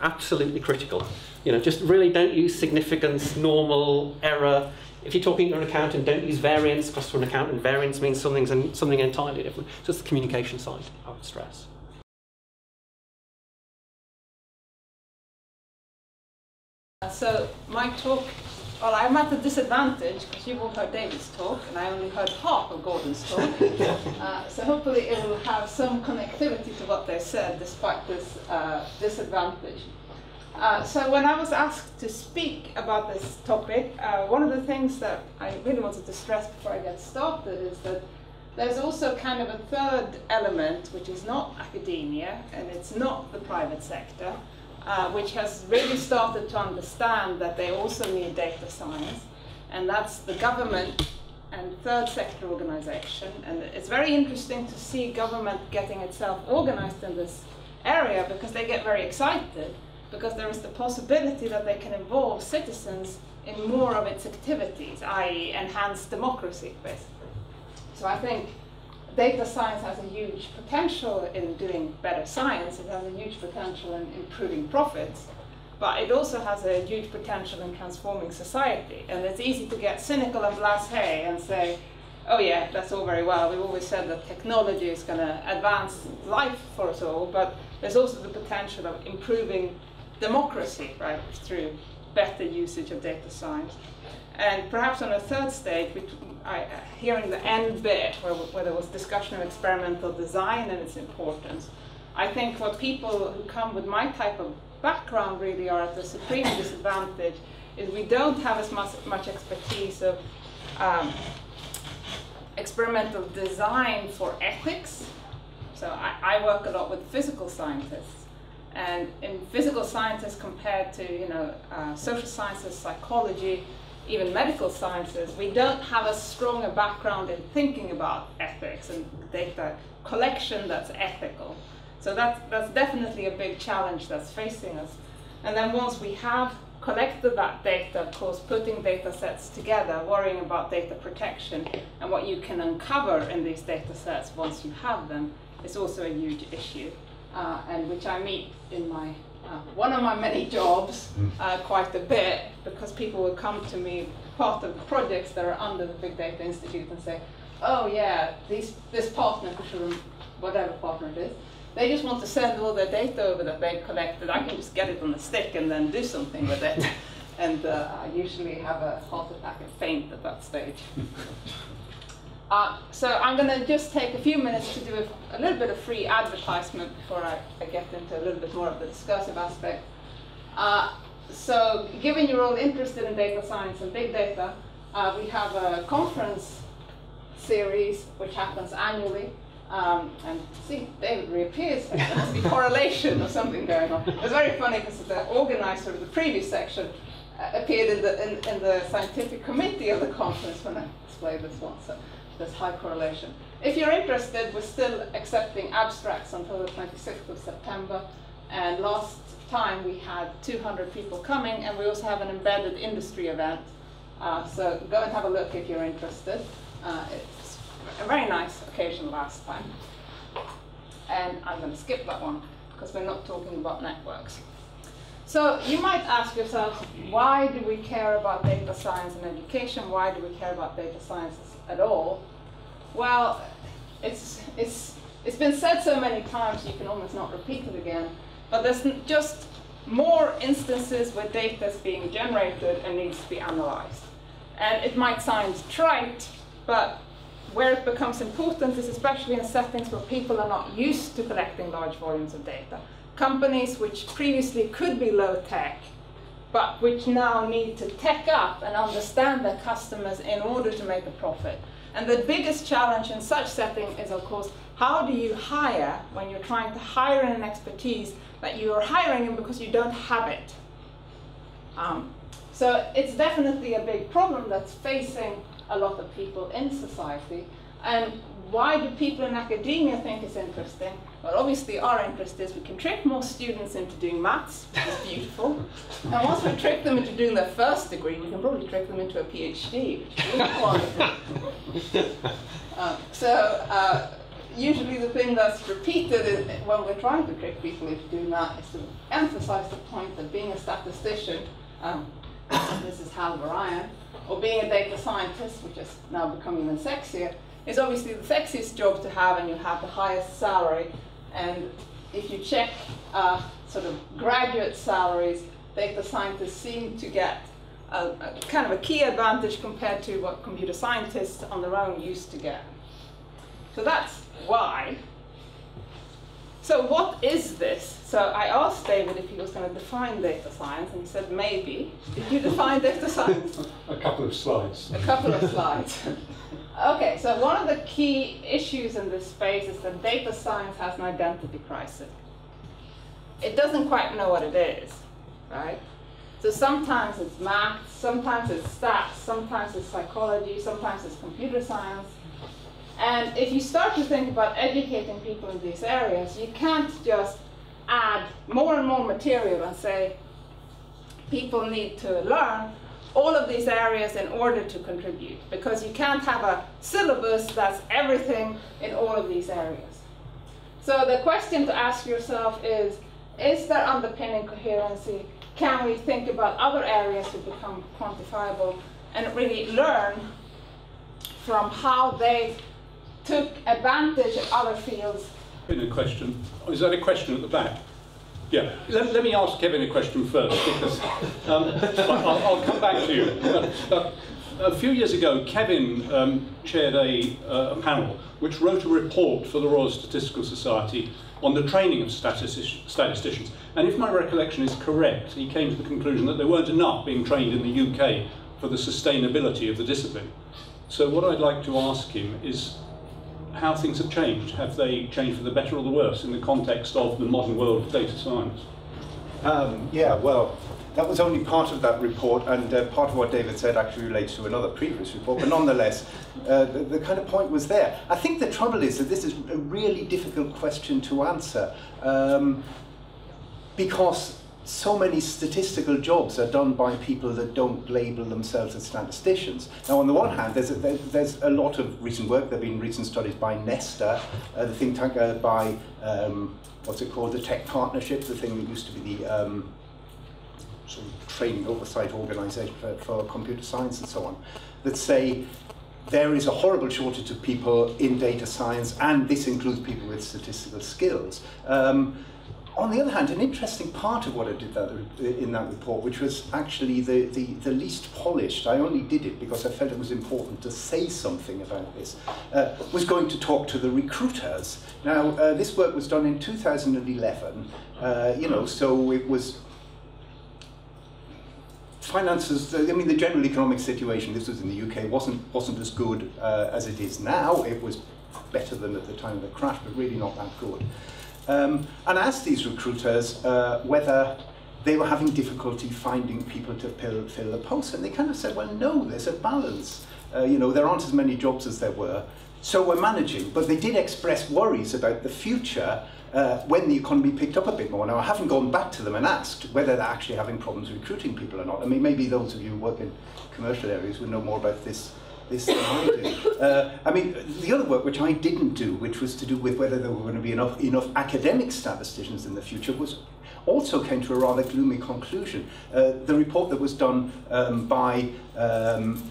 Absolutely critical. You know, just really don't use significance, normal, error. If you're talking to an accountant, don't use variance, because for an accountant, variance means something, something entirely different. Just the communication side, I would stress. So my talk, well, I'm at a disadvantage because you've all heard David's talk and I only heard half of Gordon's talk. [LAUGHS] uh, so hopefully it will have some connectivity to what they said despite this uh, disadvantage. Uh, so when I was asked to speak about this topic, uh, one of the things that I really wanted to stress before I get started is that there's also kind of a third element, which is not academia and it's not the private sector, uh, which has really started to understand that they also need data science, and that's the government and third sector organization. And it's very interesting to see government getting itself organized in this area because they get very excited because there is the possibility that they can involve citizens in more of its activities, i.e. enhance democracy, basically. So I think data science has a huge potential in doing better science, it has a huge potential in improving profits, but it also has a huge potential in transforming society. And it's easy to get cynical and blasé and say, oh yeah, that's all very well. We've always said that technology is going to advance life for us all, but there's also the potential of improving democracy, right, through better usage of data science. And perhaps on a third stage, which I, hearing the end bit, where, where there was discussion of experimental design and its importance, I think what people who come with my type of background really are at the supreme [COUGHS] disadvantage is we don't have as much, much expertise of um, experimental design for ethics. So I, I work a lot with physical scientists. And in physical sciences compared to you know uh, social sciences, psychology, even medical sciences, we don't have a stronger background in thinking about ethics and data collection that's ethical. So that's, that's definitely a big challenge that's facing us. And then once we have collected that data, of course, putting data sets together, worrying about data protection and what you can uncover in these data sets once you have them is also a huge issue, uh, and which I meet in my uh, one of my many jobs mm. uh, quite a bit because people will come to me part of the projects that are under the Big Data Institute and say, oh yeah, these, this partner, whatever partner it is, they just want to send all their data over that they've collected. I can just get it on a stick and then do something with it. [LAUGHS] and uh, I usually have a heart attack and faint at that stage. [LAUGHS] Uh, so I'm going to just take a few minutes to do a, a little bit of free advertisement before I, I, get into a little bit more of the discursive aspect. Uh, so given you're all interested in data science and big data, uh, we have a conference series which happens annually. Um, and see, David reappears. [LAUGHS] There must be correlation or something going on. It's very funny because the organizer of the previous section uh, appeared in the, in, in, the scientific committee of the conference when I displayed this one. So there's high correlation. If you're interested, we're still accepting abstracts until the 26th of September. And last time we had 200 people coming, and we also have an embedded industry event. Uh, so go and have a look if you're interested. Uh, it's a very nice occasion last time. And I'm going to skip that one because we're not talking about networks. So you might ask yourself, why do we care about data science and education? Why do we care about data sciences at all? Well, it's, it's, it's been said so many times you can almost not repeat it again, but there's just more instances where data is being generated and needs to be analyzed. And it might sound trite, but where it becomes important is especially in settings where people are not used to collecting large volumes of data. Companies which previously could be low tech, but which now need to tech up and understand their customers in order to make a profit. And the biggest challenge in such setting is, of course, how do you hire when you're trying to hire an expertise that you are hiring in because you don't have it? Um, so it's definitely a big problem that's facing a lot of people in society. And why do people in academia think it's interesting? Well, obviously our interest is we can trick more students into doing maths, which is beautiful. and once we trick them into doing their first degree, we can probably trick them into a PhD, which is really wonderful. [LAUGHS] uh, so uh, usually the thing that's repeated when we're trying to trick people into doing that is to emphasize the point that being a statistician, um, [COUGHS] this is Hal Varian, or being a data scientist, which is now becoming even sexier, is obviously the sexiest job to have and you have the highest salary. And if you check uh, sort of graduate salaries, data scientists seem to get a, a kind of a key advantage compared to what computer scientists on their own used to get. So that's why. So what is this? So I asked David if he was going to define data science, and he said maybe. Did you define data science? [LAUGHS] a couple of slides. A couple of slides. [LAUGHS] Okay, so one of the key issues in this space is that data science has an identity crisis. It doesn't quite know what it is, right? So sometimes it's math, sometimes it's stats, sometimes it's psychology, sometimes it's computer science. And if you start to think about educating people in these areas, you can't just add more and more material and say people need to learn all of these areas in order to contribute because you can't have a syllabus that's everything in all of these areas. So the question to ask yourself is, is there underpinning coherency? Can we think about other areas to become quantifiable and really learn from how they took advantage of other fields? In a question. Is that a question at the back? Yeah, let, let me ask Kevin a question first, because um, [LAUGHS] I'll, I'll, come back to you. Uh, a few years ago, Kevin um, chaired a, uh, a, panel which wrote a report for the Royal Statistical Society on the training of statistic statisticians. And if my recollection is correct, he came to the conclusion that there weren't enough being trained in the UK for the sustainability of the discipline. So what I'd like to ask him is how things have changed. Have they changed for the better or the worse in the context of the modern world of data science? Um, yeah, well, that was only part of that report, and uh, part of what David said actually relates to another previous report, but nonetheless, [LAUGHS] uh, the, the, kind of point was there. I think the trouble is that this is a really difficult question to answer um, because so many statistical jobs are done by people that don't label themselves as statisticians. Now, on the one hand, there's a, there's a lot of recent work. There have been recent studies by Nesta, uh, the think tank uh, by, um, what's it called, the Tech Partnership, the thing that used to be the um, sort of training oversight organization for, for computer science and so on, that say there is a horrible shortage of people in data science, and this includes people with statistical skills. Um, on the other hand, an interesting part of what I did that, in that report, which was actually the, the, the, least polished, I only did it because I felt it was important to say something about this, uh, was going to talk to the recruiters. Now, uh, this work was done in 2011, uh, you know, so it was finances, I mean, the general economic situation, this was in the UK, wasn't, wasn't as good uh, as it is now. It was better than at the time of the crash, but really not that good um, and asked these recruiters uh, whether they were having difficulty finding people to fill, fill the posts. And they kind of said, well, no, there's a balance. Uh, you know, there aren't as many jobs as there were. So we're managing. But they did express worries about the future uh, when the economy picked up a bit more. Now, I haven't gone back to them and asked whether they're actually having problems recruiting people or not. I mean, maybe those of you who work in commercial areas would know more about this this than I do. Uh, I mean, the other work which I didn't do, which was to do with whether there were going to be enough, enough academic statisticians in the future, was also came to a rather gloomy conclusion. Uh, the report that was done um, by um,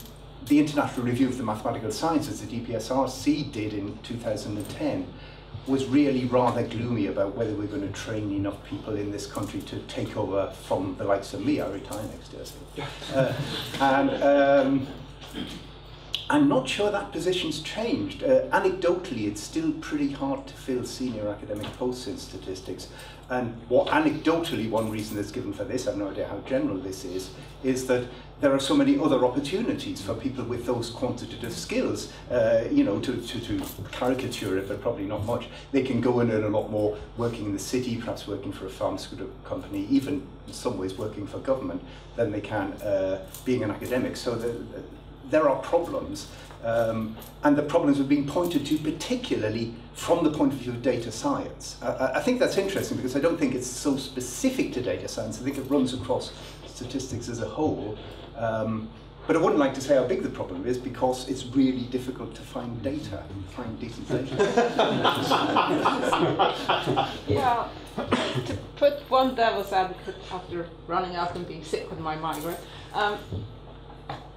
the International Review of the Mathematical Sciences, the EPSRC did in 2010, was really rather gloomy about whether we're going to train enough people in this country to take over from the likes of me. I retire next year. So. [LAUGHS] Uh, and um, I'm not sure that position's changed. Uh, anecdotally, it's still pretty hard to fill senior academic posts in statistics. And what anecdotally, one reason that's given for this, I have no idea how general this is, is that there are so many other opportunities for people with those quantitative skills, uh, you know, to, to, to caricature it, but probably not much. They can go and earn a lot more working in the city, perhaps working for a pharmaceutical company, even in some ways working for government, than they can uh, being an academic. So the, there are problems, um, and the problems have been pointed to particularly from the point of view of data science. Uh, I think that's interesting because I don't think it's so specific to data science. I think it runs across statistics as a whole. Um, but I wouldn't like to say how big the problem is because it's really difficult to find data, find decent data. [LAUGHS] yeah, to put one devil's advocate after running out and being sick with my migraine, um,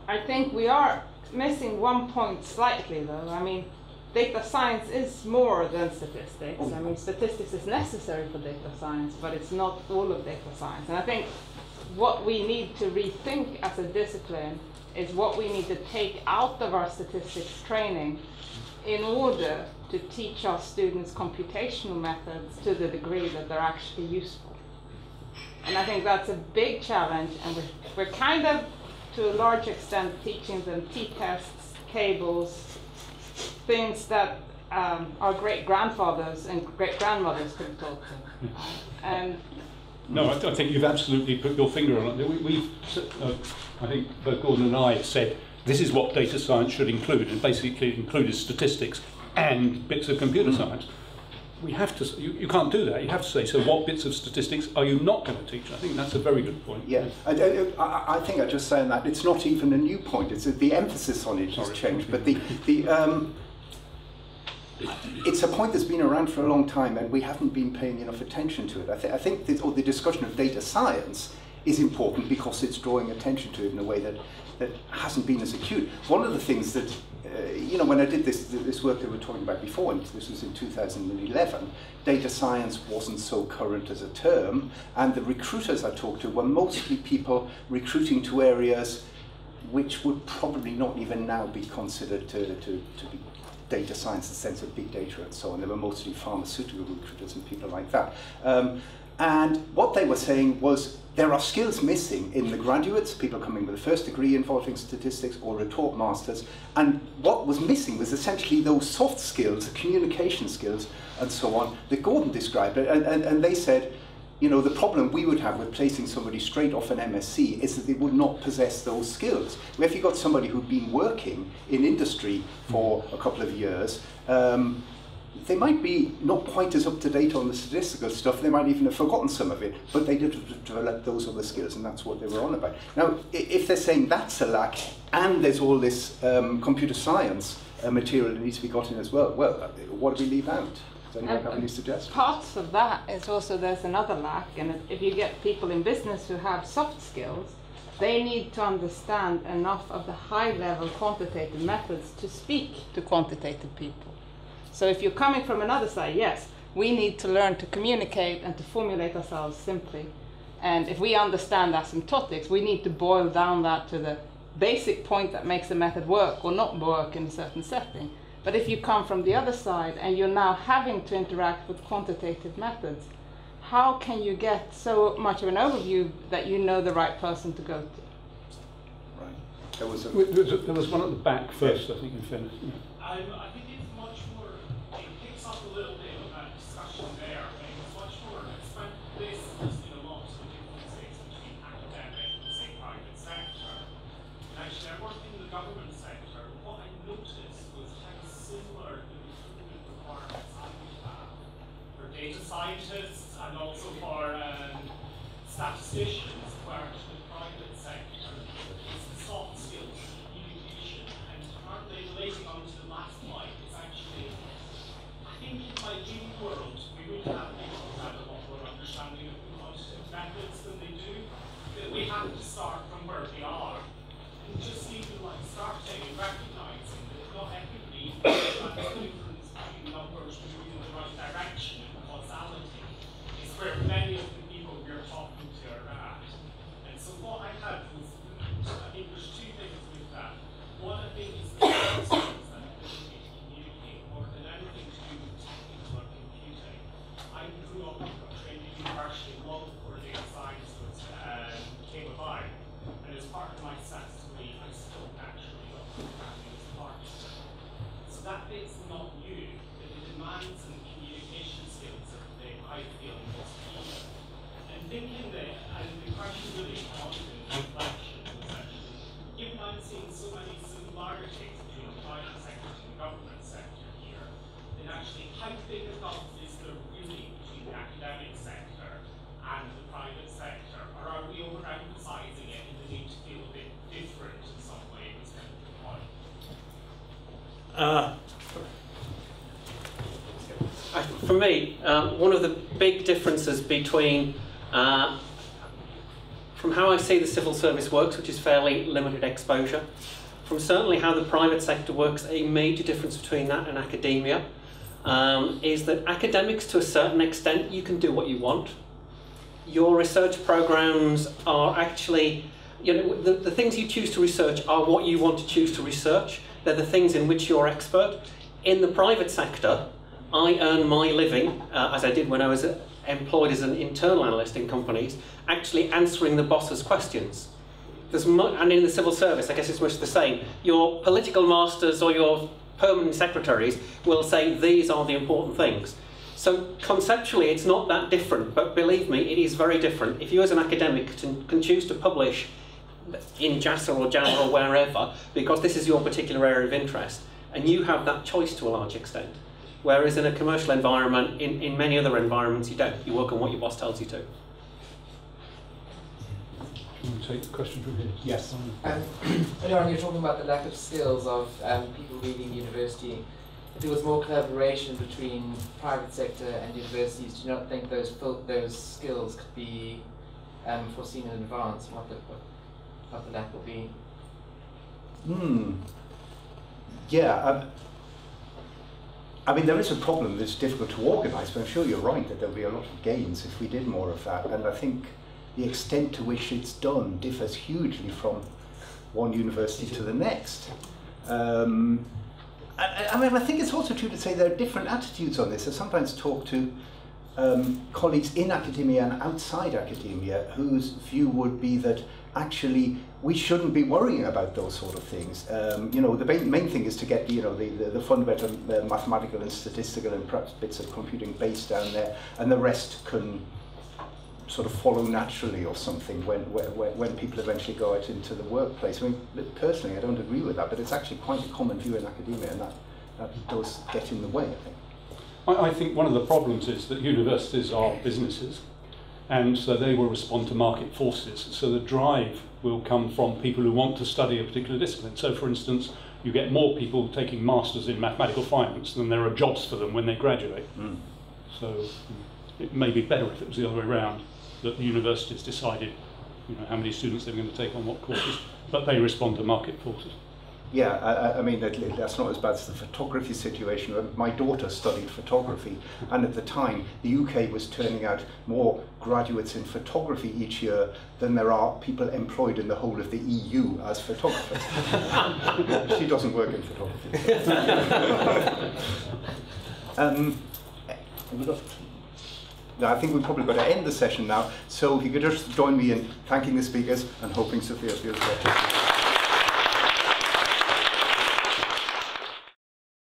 I think we are missing one point slightly though. I mean, data science is more than statistics. I mean, statistics is necessary for data science, but it's not all of data science. And I think what we need to rethink as a discipline is what we need to take out of our statistics training in order to teach our students computational methods to the degree that they're actually useful. And I think that's a big challenge, and we're, we're kind of to a large extent teaching them t-tests, tables, things that um, our great grandfathers and great grandmothers could taught them. And no, I, I, think you've absolutely put your finger on it. We, have uh, I think both Gordon and I have said this is what data science should include, and basically it included statistics and bits of computer mm. science. We have to, you, you can't do that. You have to say, so what bits of statistics are you not going to teach? I think that's a very good point. Yeah, and, uh, I, I think I just saying that it's not even a new point. It's the emphasis on it has Sorry. changed, but the the um, it's a point that's been around for a long time, and we haven't been paying enough attention to it. I, th- I think that, or the discussion of data science is important because it's drawing attention to it in a way that that hasn't been as acute. One of the things that uh, you know, when I did this this work that we were talking about before, and this was in 2011, data science wasn't so current as a term, and the recruiters I talked to were mostly people recruiting to areas which would probably not even now be considered to, to, to be data science, in the sense of big data and so on. They were mostly pharmaceutical recruiters and people like that. Um, and what they were saying was there are skills missing in the graduates, people coming with a first degree involving statistics or a taught masters. And what was missing was essentially those soft skills, the communication skills, and so on, that Gordon described. And, and, and they said, you know, the problem we would have with placing somebody straight off an MSc is that they would not possess those skills. If you got somebody who'd been working in industry for a couple of years, um, they might be not quite as up to date on the statistical stuff, they might even have forgotten some of it, but they did develop those other skills, and that's what they were on about. Now, if they're saying that's a lack, and there's all this um, computer science uh, material that needs to be got in as well, well, uh, what do we leave out? Does anyone have any suggestions? Parts of that is also there's another lack, and if you get people in business who have soft skills, they need to understand enough of the high level quantitative methods to speak to quantitative people. So if you're coming from another side, yes, we need to learn to communicate and to formulate ourselves simply. And if we understand asymptotics, we need to boil down that to the basic point that makes the method work or not work in a certain setting. But if you come from the other side and you're now having to interact with quantitative methods, how can you get so much of an overview that you know the right person to go to? Right. There was a, There was, there was one at the back first, I think, in fairness. Yeah. Picks up a little bit of that discussion there. I think it's much more, I spent this listing a lot of the differences between academic and say private sector. And actually, I worked in the government sector. What I noticed was how similar the recruitment requirements I would have for data scientists and also for um, statisticians were to the private sector. It's the soft skills, communication, and aren't they relating on to the last point? It's actually, I think in my dream world, we would have people who have a lot more understanding of the quantitative methods than they do. That we have to start from where we are and just even like starting and recognizing that not everybody understands the difference between numbers moving in the right direction and causality is where many of the people we're talking to are at. And so what I had was, I think there's two things with that. One, I think is the skills that ability to communicate more than anything to do with technical or computing. I grew up at Trinity University long before data science was, um, came about. And as part of my science degree, I still naturally love programming as part of it. So that bit's not new, but the demands and communication skills are the thing I feel most key. And thinking that, and the question really comes in reflection was actually, given I'm seeing so many similarities between the private sector and the government sector here, then actually how big a gulf is there really between the academic sector and the private sector? Or are we overemphasizing it and the need to feel a bit different in some way was kind of the point? Uh, I- for me, um, one of the big differences between uh, from how I see the civil service works, which is fairly limited exposure, from certainly how the private sector works, a major difference between that and academia um, is that academics, to a certain extent, you can do what you want. Your research programs are actually, you know, the, the things you choose to research are what you want to choose to research. They're the things in which you're expert. In the private sector, I earn my living, uh, as I did when I was employed as an internal analyst in companies, actually answering the boss's questions. There's and in the civil service, I guess it's much the same. Your political masters or your permanent secretaries will say these are the important things. So conceptually, it's not that different, but believe me, it is very different. If you, as an academic, can, can choose to publish in JASA or JAMA or wherever, because this is your particular area of interest, and you have that choice to a large extent, Whereas in a commercial environment, in, in many other environments, you don't. You work on what your boss tells you to. Can we take the question from here? Yes. Um, [CLEARS THROAT] Leon, you're talking about the lack of skills of um, people leaving university. If there was more collaboration between private sector and universities, do you not think those those skills could be um, foreseen in advance? What the what, what the lack will be? Hmm. Yeah. Um, I mean, there is a problem that's difficult to organise, but I'm sure you're right that there'll be a lot of gains if we did more of that. And I think the extent to which it's done differs hugely from one university to the next. Um, I, I mean, I think it's also true to say there are different attitudes on this. I sometimes talk to um, colleagues in academia and outside academia whose view would be that actually we shouldn't be worrying about those sort of things. Um, you know, the main, main thing is to get you know the, the, the fundamental uh, mathematical and statistical and perhaps bits of computing base down there, and the rest can sort of follow naturally or something when, when, when people eventually go out into the workplace. I mean, personally, I don't agree with that, but it's actually quite a common view in academia, and that, that does get in the way, I think. I, I think one of the problems is that universities are businesses, and so they will respond to market forces. So the drive will come from people who want to study a particular discipline. So, for instance, you get more people taking masters in mathematical finance than there are jobs for them when they graduate. Mm. So it may be better if it was the other way around, that the universities decided, you know, how many students they're going to take on what courses, but they respond to market forces. Yeah, I, I mean, that's not as bad as the photography situation. My daughter studied photography, and at the time, the UK was turning out more graduates in photography each year than there are people employed in the whole of the EU as photographers. [LAUGHS] she doesn't work in photography. [LAUGHS] um, I think we've probably got to end the session now. So if you could just join me in thanking the speakers and hoping Sofia feels better.